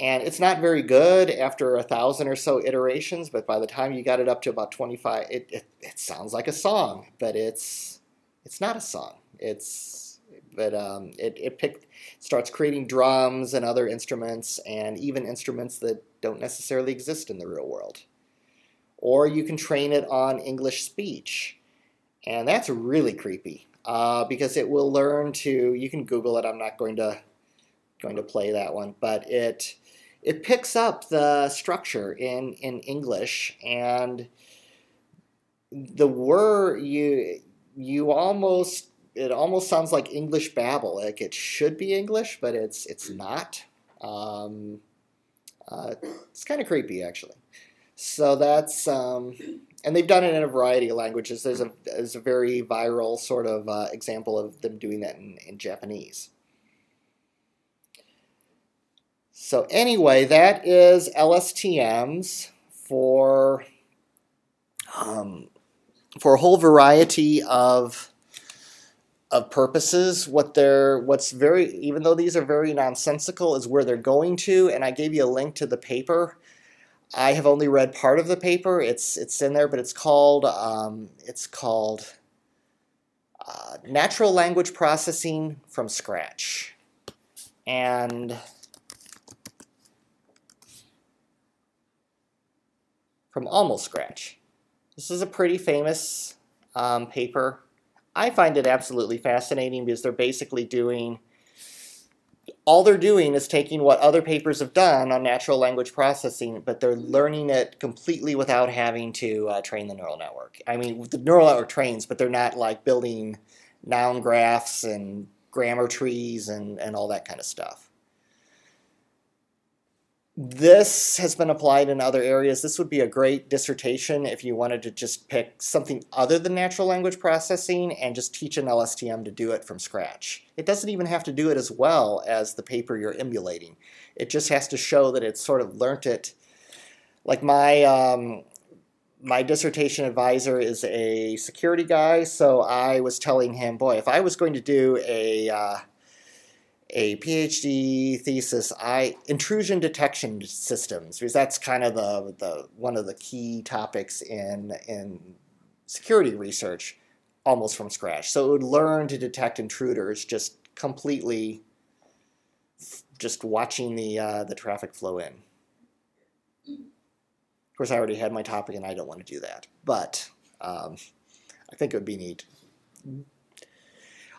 and it's not very good after a thousand or so iterations. But by the time you got it up to about 25, it, it, it sounds like a song, but it's it's not a song. It's but um, it it picked starts creating drums and other instruments, and even instruments that don't necessarily exist in the real world. Or you can train it on English speech. And that's really creepy uh, because it will learn to, you can Google it, I'm not going to, going to play that one, but it, it picks up the structure in, in English and the word you, you almost, it almost sounds like English babble. Like it should be English, but it's, it's not. Um, uh, it's kind of creepy, actually. So that's, um, and they've done it in a variety of languages. There's a, there's a very viral sort of uh, example of them doing that in, in Japanese. So anyway, that is LSTMs for um, for a whole variety of of purposes. What they're what's very even though these are very nonsensical is where they're going to, and I gave you a link to the paper. I have only read part of the paper. It's it's in there, but it's called um, it's called uh, Natural Language Processing from Scratch, and from almost scratch. This is a pretty famous um, paper I find it absolutely fascinating because they're basically doing all they're doing is taking what other papers have done on natural language processing, but they're learning it completely without having to uh, train the neural network. I mean, the neural network trains, but they're not like building noun graphs and grammar trees and, and all that kind of stuff. This has been applied in other areas. This would be a great dissertation if you wanted to just pick something other than natural language processing and just teach an LSTM to do it from scratch. It doesn't even have to do it as well as the paper you're emulating. It just has to show that it's sort of learnt it. Like my um, my dissertation advisor is a security guy, so I was telling him, boy, if I was going to do a uh, a PhD thesis, I intrusion detection systems, because that's kind of the, the one of the key topics in in security research, almost from scratch. So it would learn to detect intruders just completely, just watching the uh, the traffic flow in. Of course, I already had my topic, and I don't want to do that, but um, I think it would be neat.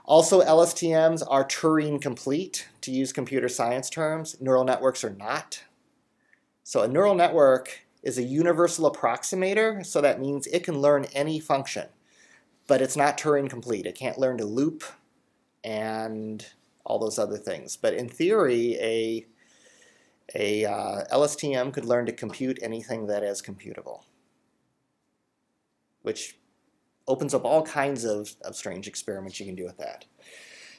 Also, LSTMs are Turing complete, to use computer science terms. Neural networks are not. So a neural network is a universal approximator, so that means it can learn any function. But it's not Turing complete. It can't learn to loop and all those other things. But in theory, a, a uh, LSTM could learn to compute anything that is computable, which opens up all kinds of, of strange experiments you can do with that.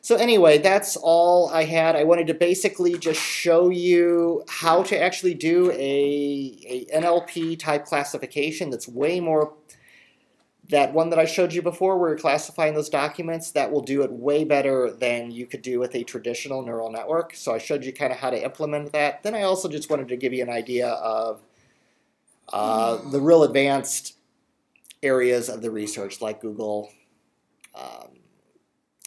So anyway, that's all I had. I wanted to basically just show you how to actually do a, a NLP type classification that's way more, that one that I showed you before where you're classifying those documents, that will do it way better than you could do with a traditional neural network. So I showed you kind of how to implement that. Then I also just wanted to give you an idea of uh, the real advanced areas of the research like Google, um,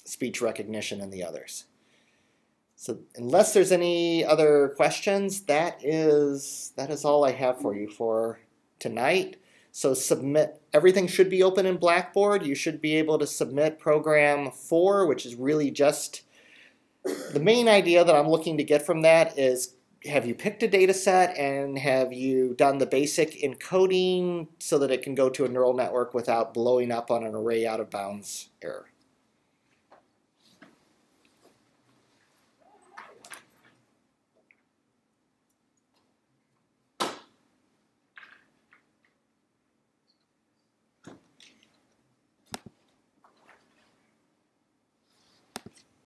speech recognition, and the others. So unless there's any other questions, that is that is all I have for you for tonight. So submit everything should be open in Blackboard. You should be able to submit program 4, which is really just the main idea that I'm looking to get from that is have you picked a data set and have you done the basic encoding so that it can go to a neural network without blowing up on an array out of bounds error?